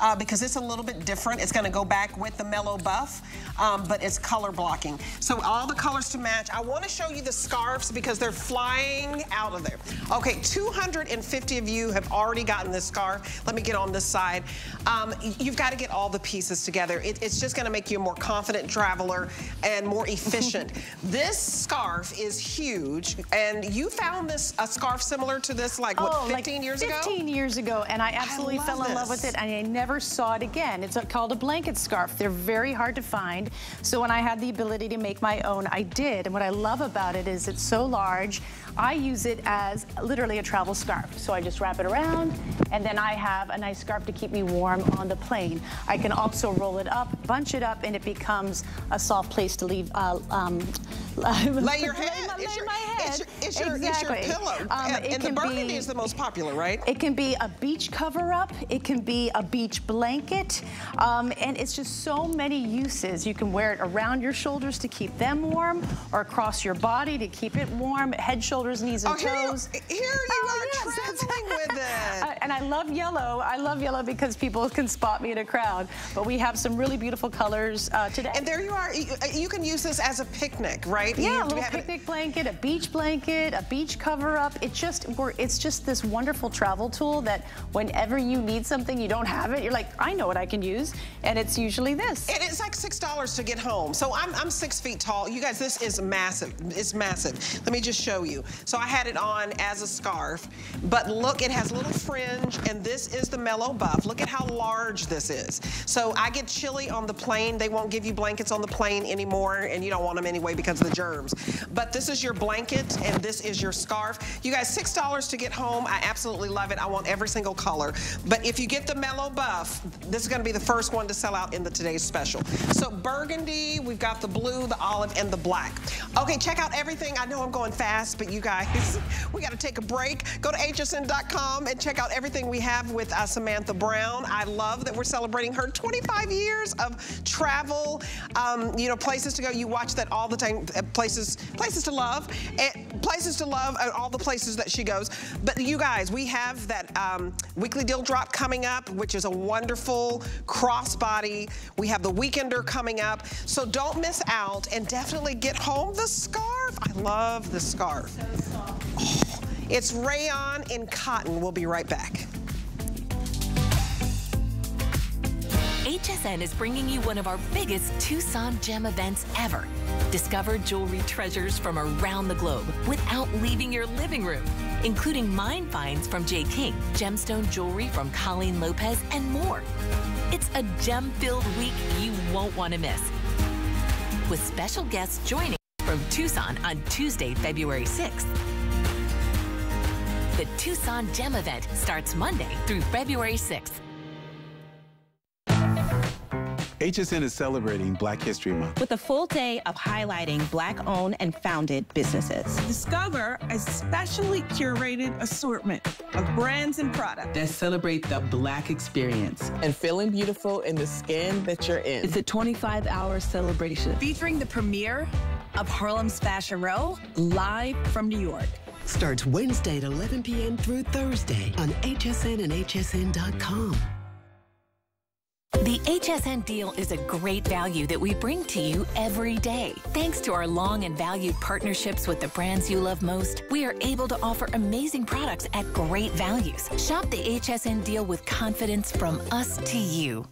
uh, because it's a little bit different. It's going to go back with the mellow buff, um, but it's color blocking. So all the colors to match. I want to show you the scarves because they're flying out of there. Okay, 250 of you have already gotten this scarf. Let me get on this side. Um, you've got to get all the pieces together. It, it's just going to make you a more confident traveler and more efficient. this scarf is huge, and you found this a scarf similar to this like, what, oh, 15 like years 15 ago? 15 years ago, and I absolutely I fell in love with it, and I never saw it again. It's called a blanket scarf. They're very hard to find, so when I had the ability to make my own, I did, and what I love about it is it's so large, I use it as literally a travel scarf. So I just wrap it around, and then I have a nice scarf to keep me warm on the plane. I can also roll it up, bunch it up, and it becomes a soft place to leave. Uh, um, lay your head. Lay, it's, your, head. It's, your, it's, your, exactly. it's your pillow. Um, and, and the burgundy be, is the most popular, right? It can be a beach cover-up. It can be a beach blanket. Um, and it's just so many uses. You can wear it around your shoulders to keep them warm or across your body to keep it warm. Head, shoulders, shoulders, knees, and oh, here toes. You, here you oh, are yes. traveling with it. Uh, and I love yellow. I love yellow because people can spot me in a crowd. But we have some really beautiful colors uh, today. And there you are. You, uh, you, can use this as a picnic, right? Yeah, you, a little picnic it? blanket, a beach blanket, a beach cover up. It just, it's just this wonderful travel tool that whenever you need something, you don't have it, you're like, I know what I can use. And it's usually this. And it's like $6 to get home. So I'm, I'm six feet tall. You guys, this is massive. It's massive. Let me just show you. So I had it on as a scarf, but look, it has little fringe, and this is the Mellow Buff. Look at how large this is. So I get chilly on the plane. They won't give you blankets on the plane anymore, and you don't want them anyway because of the germs. But this is your blanket, and this is your scarf. You guys, $6 to get home. I absolutely love it. I want every single color. But if you get the Mellow Buff, this is gonna be the first one to sell out in the today's special. So burgundy, we've got the blue, the olive, and the black. Okay, check out everything. I know I'm going fast, but you guys, we gotta take a break. Go to hsn.com and check out everything we have with uh, Samantha Brown. I love that we're celebrating her 25 years of travel, um, you know, places to go. You watch that all the time, uh, places, places to love, and places to love, and all the places that she goes. But you guys, we have that um, weekly deal drop coming up, which is a wonderful crossbody. We have the weekender coming up. So don't miss out and definitely get home the scarf. I love the scarf. So oh, it's rayon in cotton. We'll be right back. HSN is bringing you one of our biggest Tucson gem events ever. Discover jewelry treasures from around the globe without leaving your living room, including mine finds from Jay King, gemstone jewelry from Colleen Lopez, and more. It's a gem-filled week you won't want to miss. With special guests joining from Tucson on Tuesday, February 6th. The Tucson Gem Event starts Monday through February 6th. HSN is celebrating Black History Month with a full day of highlighting Black owned and founded businesses. Discover a specially curated assortment of brands and products that celebrate the Black experience and feeling beautiful in the skin that you're in. It's a 25 hour celebration featuring the premiere of Harlem's Fashion Row live from New York. Starts Wednesday at 11 p.m. through Thursday on HSN and HSN.com. The HSN deal is a great value that we bring to you every day. Thanks to our long and valued partnerships with the brands you love most, we are able to offer amazing products at great values. Shop the HSN deal with confidence from us to you.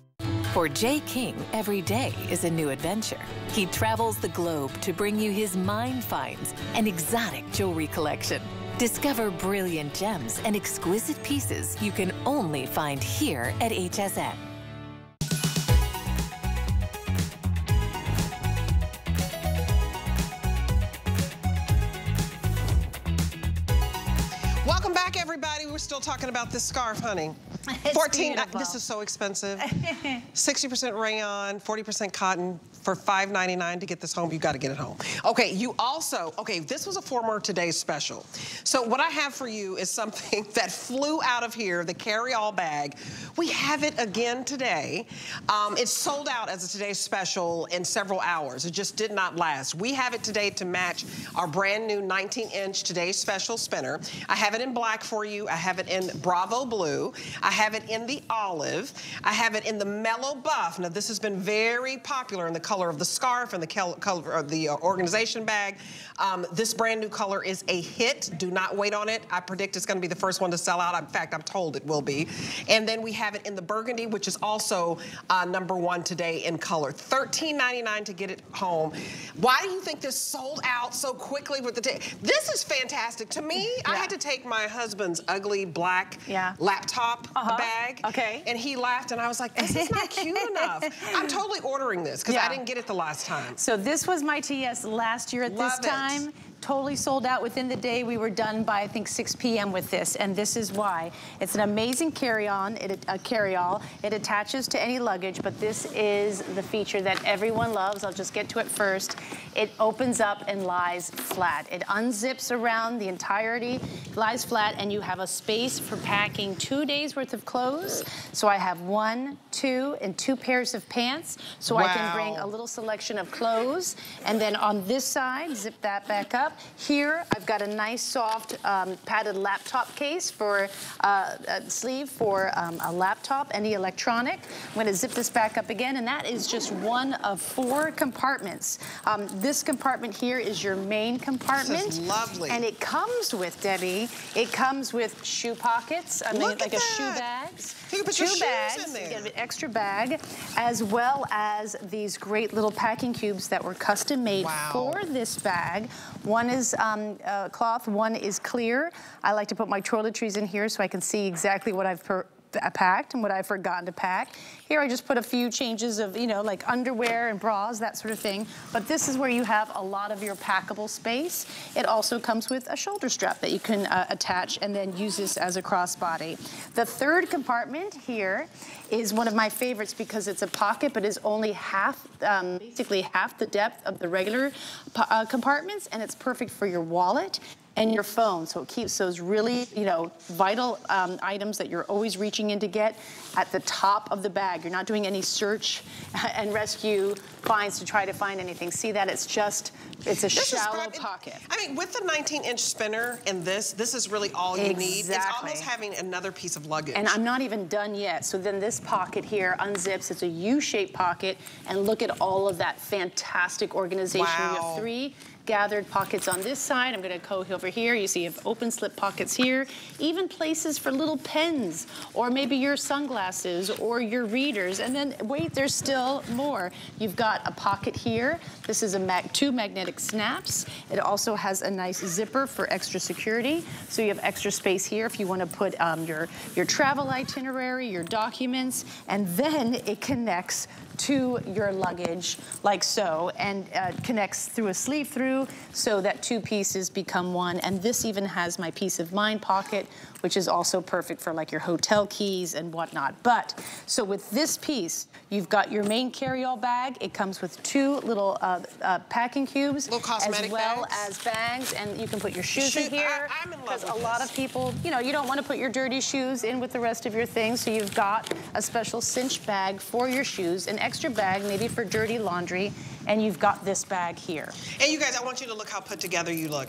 For Jay King, every day is a new adventure. He travels the globe to bring you his mine finds and exotic jewelry collection. Discover brilliant gems and exquisite pieces you can only find here at HSN. Talking about this scarf, honey. It's 14, uh, this is so expensive. 60% rayon, 40% cotton for $5.99 to get this home. You got to get it home. Okay, you also, okay, this was a former today's special. So what I have for you is something that flew out of here, the carry-all bag. We have it again today. Um, it's sold out as a today's special in several hours. It just did not last. We have it today to match our brand new 19-inch today's special spinner. I have it in black for you. I have it in Bravo blue. I have it in the olive. I have it in the mellow buff. Now, this has been very popular in the color of the scarf and the color of the uh, organization bag. Um, this brand new color is a hit. Do not wait on it. I predict it's going to be the first one to sell out. In fact, I'm told it will be. And then we have it in the burgundy, which is also uh, number one today in color. $13.99 to get it home. Why do you think this sold out so quickly with the This is fantastic. To me, yeah. I had to take my husband's ugly black yeah. laptop uh -huh. bag. Okay. And he laughed, and I was like, this is not cute enough. I'm totally ordering this because yeah. I didn't get it the last time. So this was my TS last year at Love this time. It totally sold out within the day. We were done by, I think, 6 p.m. with this, and this is why. It's an amazing carry-on, it, a carry-all. It attaches to any luggage, but this is the feature that everyone loves. I'll just get to it first. It opens up and lies flat. It unzips around the entirety, lies flat, and you have a space for packing two days worth of clothes. So I have one, two, and two pairs of pants. So wow. I can bring a little selection of clothes. And then on this side, zip that back up up. Here, I've got a nice soft um, padded laptop case for uh, a sleeve for um, a laptop, any electronic. I'm gonna zip this back up again, and that is just one of four compartments. Um, this compartment here is your main compartment. This is lovely. And it comes with, Debbie, it comes with shoe pockets. I mean, Look like a shoe bags. You can put two your shoes bags. in there. You get an extra bag, as well as these great little packing cubes that were custom made Wow. for this bag. One is um, uh, cloth, one is clear. I like to put my toiletries in here so I can see exactly what I've uh, packed and what I've forgotten to pack. Here I just put a few changes of, you know, like underwear and bras, that sort of thing. But this is where you have a lot of your packable space. It also comes with a shoulder strap that you can uh, attach and then use this as a crossbody. The third compartment here is one of my favorites because it's a pocket, but is only half, um, basically half the depth of the regular uh, compartments, and it's perfect for your wallet and your phone. So it keeps those really, you know, vital um, items that you're always reaching in to get at the top of the bag. You're not doing any search and rescue finds to try to find anything. See that? It's just, it's a This shallow pocket. I mean, with the 19-inch spinner and this, this is really all you need. It's almost having another piece of luggage. And I'm not even done yet. So then this pocket here unzips. It's a U-shaped pocket. And look at all of that fantastic organization. You Wow. have three gathered pockets on this side. I'm gonna go over here. You see you have open slip pockets here. Even places for little pens or maybe your sunglasses or your readers. And then wait, there's still more. You've got a pocket here. This is a mag two magnetic snaps. It also has a nice zipper for extra security. So you have extra space here if you wanna put um, your, your travel itinerary, your documents, and then it connects to your luggage like so and uh, connects through a sleeve through so that two pieces become one. And this even has my peace of mind pocket, which is also perfect for like your hotel keys and whatnot. But so with this piece, you've got your main carry-all bag. It comes with two little uh, uh, packing cubes Little cosmetic as well bags. as bags. And you can put your shoes in here. I- I'm in love Because a lot this. of people, you know, you don't want to put your dirty shoes in with the rest of your things. So you've got a special cinch bag for your shoes, an extra bag maybe for dirty laundry, and you've got this bag here. And you guys, I want you to look how put together you look.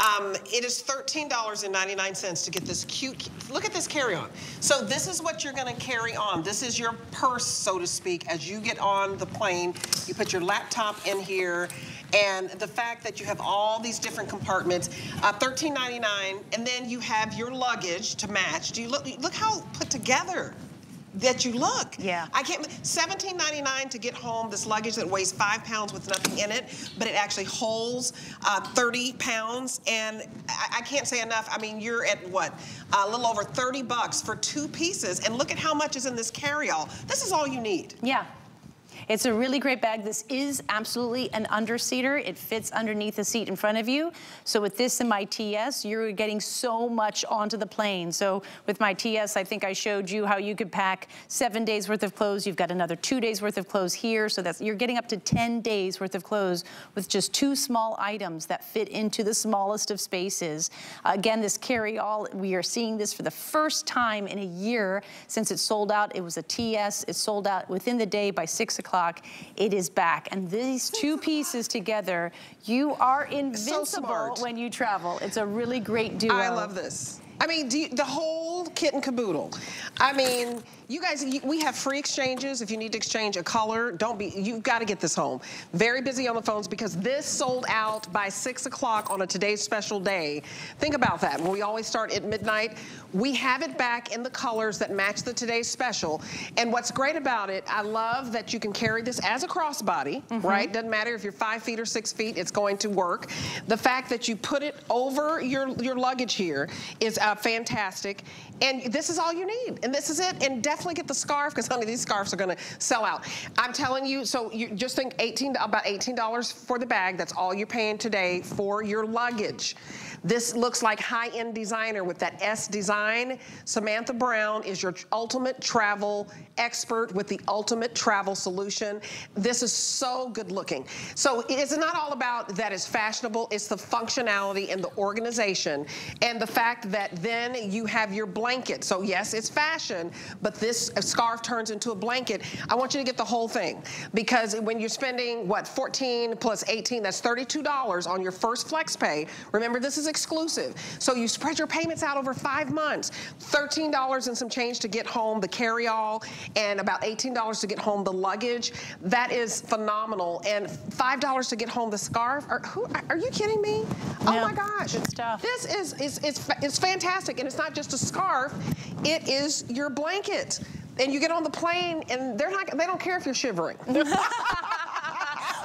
Um, it is $13.99 to get this cute, look at this carry-on. So this is what you're gonna carry on. This is your purse, so to speak, as you get on the plane. You put your laptop in here, and the fact that you have all these different compartments, uh, $13.99, and then you have your luggage to match. Do you look, look how put together that you look. Yeah. I can't, $17.99 to get home this luggage that weighs five pounds with nothing in it, but it actually holds uh, 30 pounds. And I, I can't say enough. I mean, you're at what? a little over 30 bucks for two pieces. And look at how much is in this carry-all. This is all you need. Yeah. It's a really great bag. This is absolutely an underseater. It fits underneath the seat in front of you. So with this and my TS, you're getting so much onto the plane. So with my TS, I think I showed you how you could pack seven days worth of clothes. You've got another two days worth of clothes here. So that's you're getting up to 10 days worth of clothes with just two small items that fit into the smallest of spaces. again, this carry-all, we are seeing this for the first time in a year since it sold out. It was a TS. It sold out within the day by six o'clock. It is back. And these two pieces together, you are invincible smart. when you travel. It's a really great duo. I love this. I mean, do you, the whole kit and caboodle. I mean, you guys, we have free exchanges. If you need to exchange a color, don't be, you've got to get this home. Very busy on the phones because this sold out by six o'clock on a today's special day. Think about that. When we always start at midnight, we have it back in the colors that match the today's special. And what's great about it, I love that you can carry this as a crossbody, right? Doesn't matter if you're five feet or six feet, it's going to work. The fact that you put it over your, your luggage here is uh, fantastic. And this is all you need. And this is it. And definitely get the scarf because, honey, these scarves are going to sell out. I'm telling you, so you just think 18, about $18 for the bag. That's all you're paying today for your luggage. This looks like high-end designer with that S design. Samantha Brown is your ultimate travel expert with the ultimate travel solution. This is so good looking. So it's not all about that it's fashionable, it's the functionality and the organization and the fact that then you have your blanket. So yes, it's fashion, but this scarf turns into a blanket. I want you to get the whole thing because when you're spending, what, 14 plus 18, that's $32 on your first flex pay. Remember, this is exclusive. So you spread your payments out over five months. $13 and some change to get home the carry-all and about $18 to get home the luggage. That is phenomenal. And $5 to get home the scarf. Are, who, are you kidding me? Oh my gosh. Good stuff. This is, is, is, is fantastic. And it's not just a scarf, it is your blanket and you get on the plane and they're not they don't care if you're shivering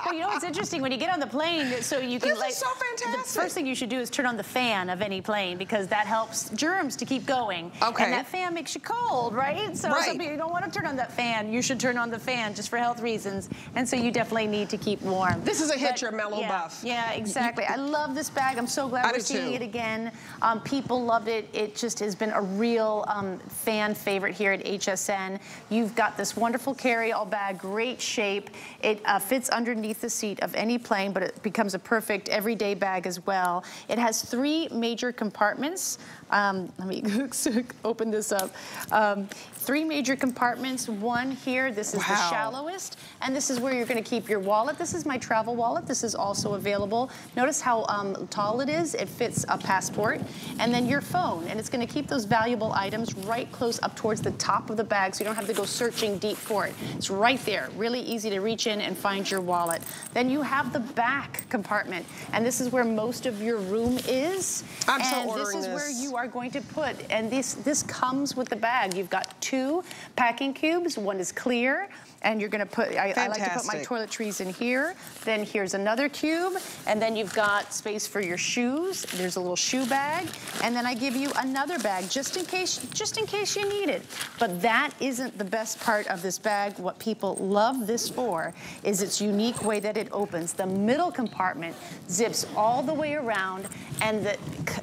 well, you know what's interesting? When you get on the plane, so you can this like. so fantastic. The first thing you should do is turn on the fan of any plane because that helps germs to keep going. Okay. And that fan makes you cold, right? So right. some people, you don't want to turn on that fan. You should turn on the fan just for health reasons. And so you definitely need to keep warm. This is a hit but, your mellow yeah, buff. Yeah, exactly. I love this bag. I'm so glad I we're seeing too. it again. Um, people loved it. It just has been a real um, fan favorite here at HSN. You've got this wonderful carry-all bag, great shape. It uh, fits underneath the seat of any plane, but it becomes a perfect everyday bag as well. It has three major compartments. Um, let me open this up. Um, three major compartments. One here, this is wow. the shallowest, and this is where you're gonna keep your wallet. This is my travel wallet. This is also available. Notice how um, tall it is. It fits a passport. And then your phone, and it's gonna keep those valuable items right close up towards the top of the bag so you don't have to go searching deep for it. It's right there, really easy to reach in and find your wallet. Then you have the back compartment, and this is where most of your room is. I'm and so this is this. where you are going to put, and this, this comes with the bag. You've got two packing cubes. One is clear, and you're gonna put, I, I, like to put my toiletries in here. Then here's another cube, and then you've got space for your shoes. There's a little shoe bag, and then I give you another bag just in case, just in case you need it. But that isn't the best part of this bag. What people love this for is its unique way that it opens. The middle compartment zips all the way around, and the,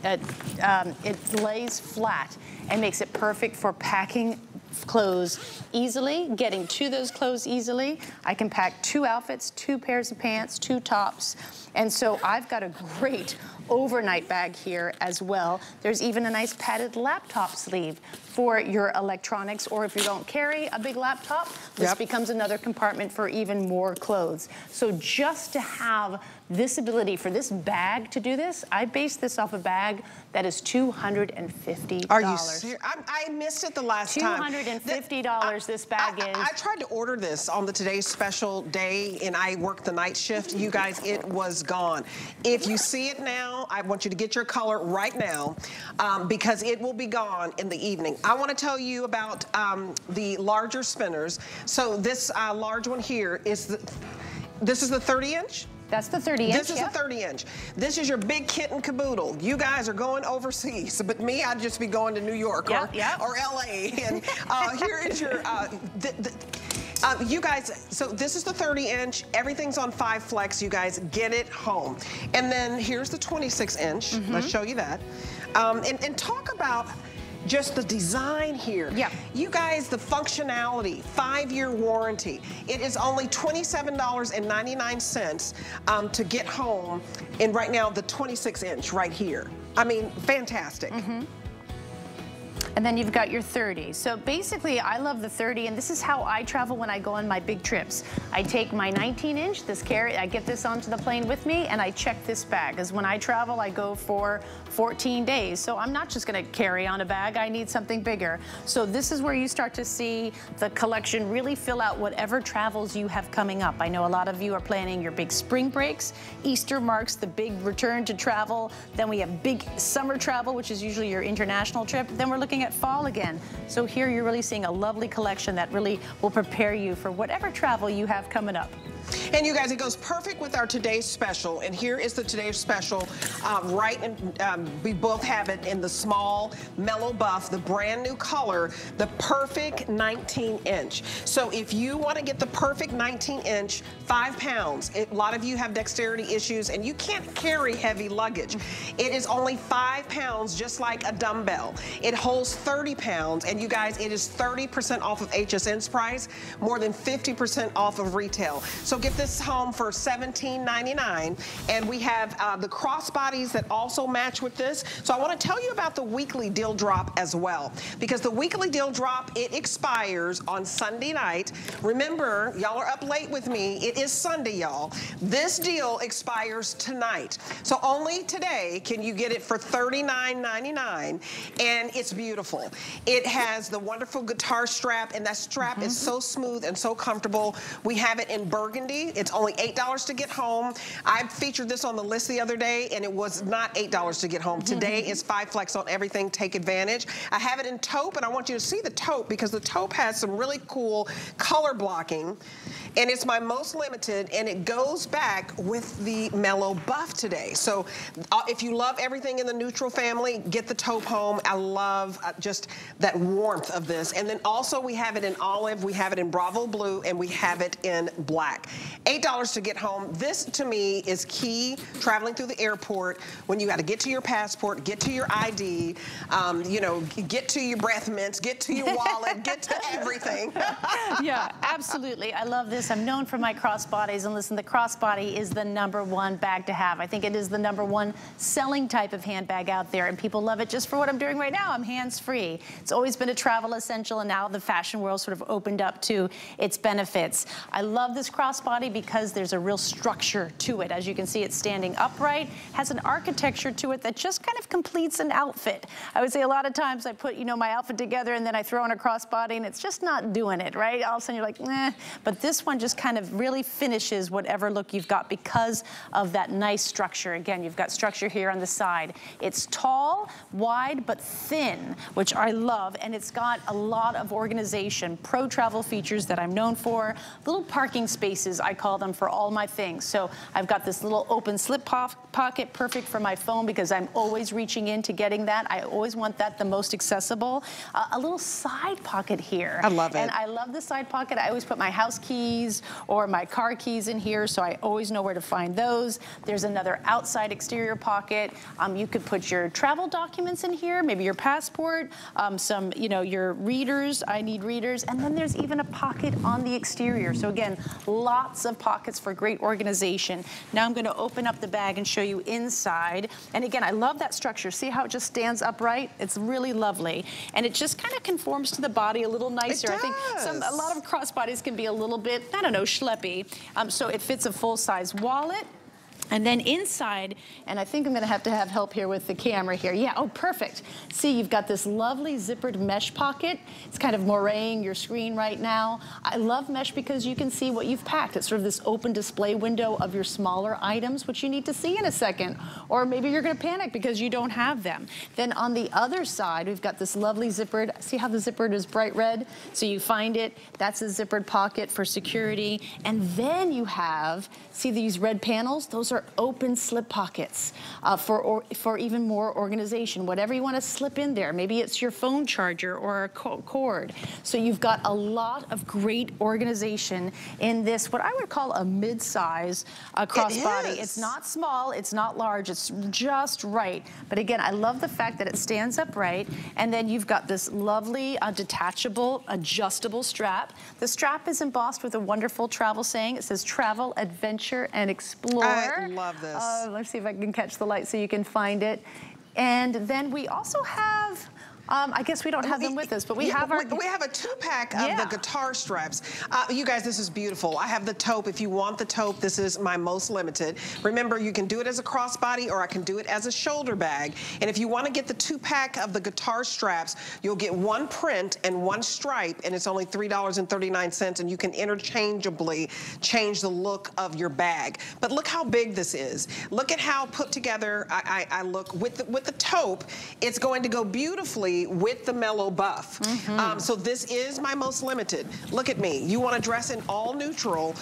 uh, um, it lays flat and makes it perfect for packing clothes easily, getting to those clothes easily. I can pack two outfits, two pairs of pants, two tops. And so I've got a great overnight bag here as well. There's even a nice padded laptop sleeve for your electronics, or if you don't carry a big laptop, this yep. becomes another compartment for even more clothes. So just to have this ability for this bag to do this, I based this off a bag that is $250. Are you serious? I, I, missed it the last time. $250 this bag I, is. I, I tried to order this on the Today's Special day, and I worked the night shift. You guys, it was gone. If you see it now, I want you to get your color right now um, because it will be gone in the evening. I want to tell you about um, the larger spinners. So this uh, large one here is the, this is the 30 inch. That's the 30 inch. This is yep. the 30 inch. This is your big kit and caboodle. You guys are going overseas, but me, I'd just be going to New York yep, or, yep. or LA. And uh, here is your, uh, the, the, uh, you guys, so this is the 30 inch. Everything's on 5 flex. You guys get it home. And then here's the 26 inch. Mm -hmm. Let's show you that. Um, and, and talk about just the design here. Yeah. You guys, the functionality, five-year warranty. It is only $27.99 um, to get home. And right now, the 26 inch right here. I mean, fantastic. Mm -hmm. And then you've got your 30. So basically, I love the 30, and this is how I travel when I go on my big trips. I take my 19 inch, this carry, I get this onto the plane with me, and I check this bag. Because when I travel, I go for 14 days. So I'm not just gonna carry on a bag, I need something bigger. So this is where you start to see the collection really fill out whatever travels you have coming up. I know a lot of you are planning your big spring breaks. Easter marks the big return to travel. Then we have big summer travel, which is usually your international trip. Then we're looking at fall again. So here you're really seeing a lovely collection that really will prepare you for whatever travel you have coming up. And you guys, it goes perfect with our today's special. And here is the today's special. Um, right, and um, we both have it in the small mellow buff, the brand new color, the perfect 19 inch. So if you want to get the perfect 19 inch, five pounds. It, a lot of you have dexterity issues and you can't carry heavy luggage. It is only five pounds, just like a dumbbell. It holds 30 pounds, and you guys, it is 30% off of HSN's price, more than 50% off of retail. So get this home for $17.99, and we have uh, the crossbodies that also match with this. So I want to tell you about the weekly deal drop as well, because the weekly deal drop, it expires on Sunday night. Remember, y'all are up late with me. It is Sunday, y'all. This deal expires tonight. So only today can you get it for $39.99, and it's beautiful. It has the wonderful guitar strap, and that strap mm -hmm. is so smooth and so comfortable. We have it in burgundy. It's only $8 to get home. I featured this on the list the other day, and it was not $8 to get home. Today is five flex on everything. Take advantage. I have it in taupe, and I want you to see the taupe because the taupe has some really cool color blocking and it's my most limited, and it goes back with the Mellow Buff today. So uh, if you love everything in the neutral family, get the taupe home. I love uh, just that warmth of this. And then also we have it in olive, we have it in Bravo Blue, and we have it in black. $8 to get home. This, to me, is key traveling through the airport when you got to get to your passport, get to your ID, um, you know, get to your breath mints, get to your wallet, get to everything. yeah, absolutely. I love this. I'm known for my crossbodies, and listen, the crossbody is the number one bag to have. I think it is the number one selling type of handbag out there, and people love it just for what I'm doing right now. I'm hands-free. It's always been a travel essential, and now the fashion world sort of opened up to its benefits. I love this crossbody because there's a real structure to it. As you can see, it's standing upright, has an architecture to it that just kind of completes an outfit. I would say a lot of times I put, you know, my outfit together and then I throw on a crossbody and it's just not doing it, right? All of a sudden you're like, eh. But this one just kind of really finishes whatever look you've got because of that nice structure. Again, you've got structure here on the side. It's tall, wide, but thin, which I love, and it's got a lot of organization, pro travel features that I'm known for, little parking spaces, I call them, for all my things. So I've got this little open slip po pocket, perfect for my phone because I'm always reaching in to getting that. I always want that the most accessible. Uh, a little side pocket here. I love it. And I love the side pocket. I always put my house keys or my car keys in here, so I always know where to find those. There's another outside exterior pocket. Um, you could put your travel documents in here, maybe your passport, um, some, you know, your readers. I need readers. And then there's even a pocket on the exterior. So again, lots of pockets for great organization. Now I'm gonna open up the bag and show you inside. And again, I love that structure. See how it just stands upright? It's really lovely. And it just kind of conforms to the body a little nicer. I think some, a lot of crossbodies can be a little bit, I don't know, schleppy. Um, so it fits a full-size wallet. And then inside, and I think I'm gonna have to have help here with the camera here. Yeah, oh, perfect. See, you've got this lovely zippered mesh pocket. It's kind of moraying your screen right now. I love mesh because you can see what you've packed. It's sort of this open display window of your smaller items, which you need to see in a second. Or maybe you're gonna panic because you don't have them. Then on the other side, we've got this lovely zippered, see how the zippered is bright red? So you find it, that's a zippered pocket for security. And then you have, see these red panels? Those are are open slip pockets uh, for, or, for even more organization. Whatever you want to slip in there. Maybe it's your phone charger or a cord. So you've got a lot of great organization in this, what I would call a mid-size uh, crossbody. It it's not small, it's not large, it's just right. But again, I love the fact that it stands upright and then you've got this lovely uh, detachable, adjustable strap. The strap is embossed with a wonderful travel saying. It says travel, adventure, and explore love this. Uh, let's see if I can catch the light so you can find it. And then we also have um, I guess we don't have them with us, but we yeah, have our... We have a two-pack of yeah. the guitar straps. Uh, you guys, this is beautiful. I have the taupe. If you want the taupe, this is my most limited. Remember, you can do it as a crossbody or I can do it as a shoulder bag. And if you want to get the two-pack of the guitar straps, you'll get one print and one stripe, and it's only $3.39, and you can interchangeably change the look of your bag. But look how big this is. Look at how put together I, I, I look. With the, with the taupe, it's going to go beautifully with the Mellow Buff. Mm -hmm. um, so this is my most limited. Look at me. You want to dress in all neutral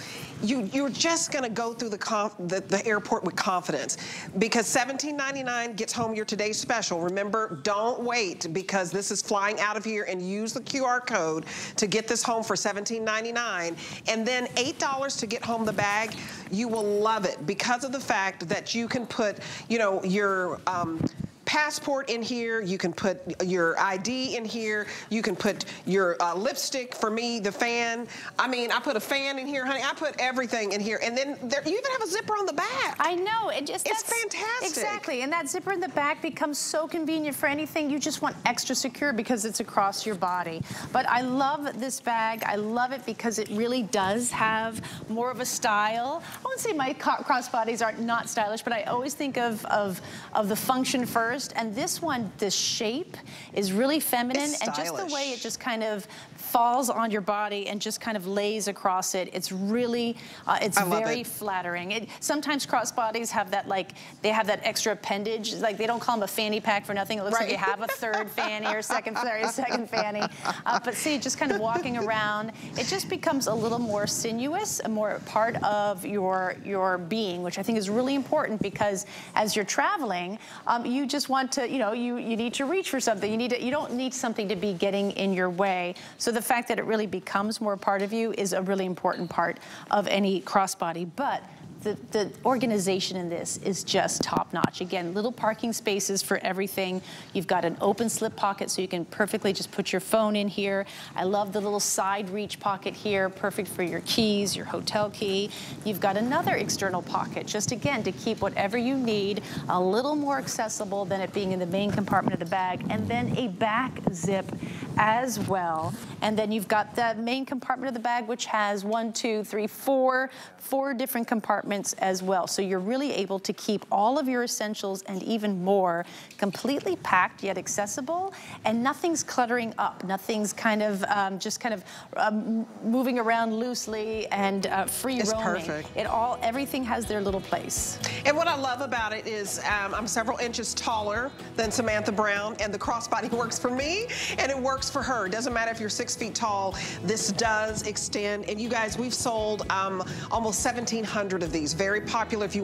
you, you're just gonna go through the, the, the, airport with confidence because $17.99 gets home your today's special. Remember, don't wait because this is flying out of here and use the QR code to get this home for $17.99 and then $8 to get home the bag. You will love it because of the fact that you can put, you know, your, um, passport in here. You can put your ID in here. You can put your uh, lipstick, for me, the fan. I mean, I put a fan in here, honey. I put everything in here. And then there, you even have a zipper on the back. I know. It just, it's fantastic. Exactly. And that zipper in the back becomes so convenient for anything. You just want extra secure because it's across your body. But I love this bag. I love it because it really does have more of a style. I won't say my crossbodies are not stylish, but I always think of, of, of the function first first. And this one, the shape is really feminine. And just the way it just kind of falls on your body and just kind of lays across it. It's really, uh, it's very it. flattering. It, sometimes crossbodies have that like, they have that extra appendage. Like they don't call them a fanny pack for nothing. It looks right. like you have a third fanny or second, sorry, second fanny. Uh, but see, just kind of walking around, it just becomes a little more sinuous, a more part of your, your being, which I think is really important because as you're traveling, um, you just want to, you know, you, you need to reach for something. You need to, you don't need something to be getting in your way. So the fact that it really becomes more part of you is a really important part of any crossbody. But the, the organization in this is just top notch. Again, little parking spaces for everything. You've got an open slip pocket so you can perfectly just put your phone in here. I love the little side reach pocket here, perfect for your keys, your hotel key. You've got another external pocket, just again, to keep whatever you need a little more accessible than it being in the main compartment of the bag. And then a back zip as well. And then you've got the main compartment of the bag, which has one, two, three, four, four different compartments as well. So you're really able to keep all of your essentials and even more completely packed yet accessible and nothing's cluttering up. Nothing's kind of um, just kind of um, moving around loosely and uh, free it's roaming. perfect. It all, everything has their little place. And what I love about it is um, I'm several inches taller than Samantha Brown and the crossbody works for me and it works for her. It doesn't matter if you're six feet tall, this does extend. And you guys, we've sold um, almost 1,700 of these. Very popular if you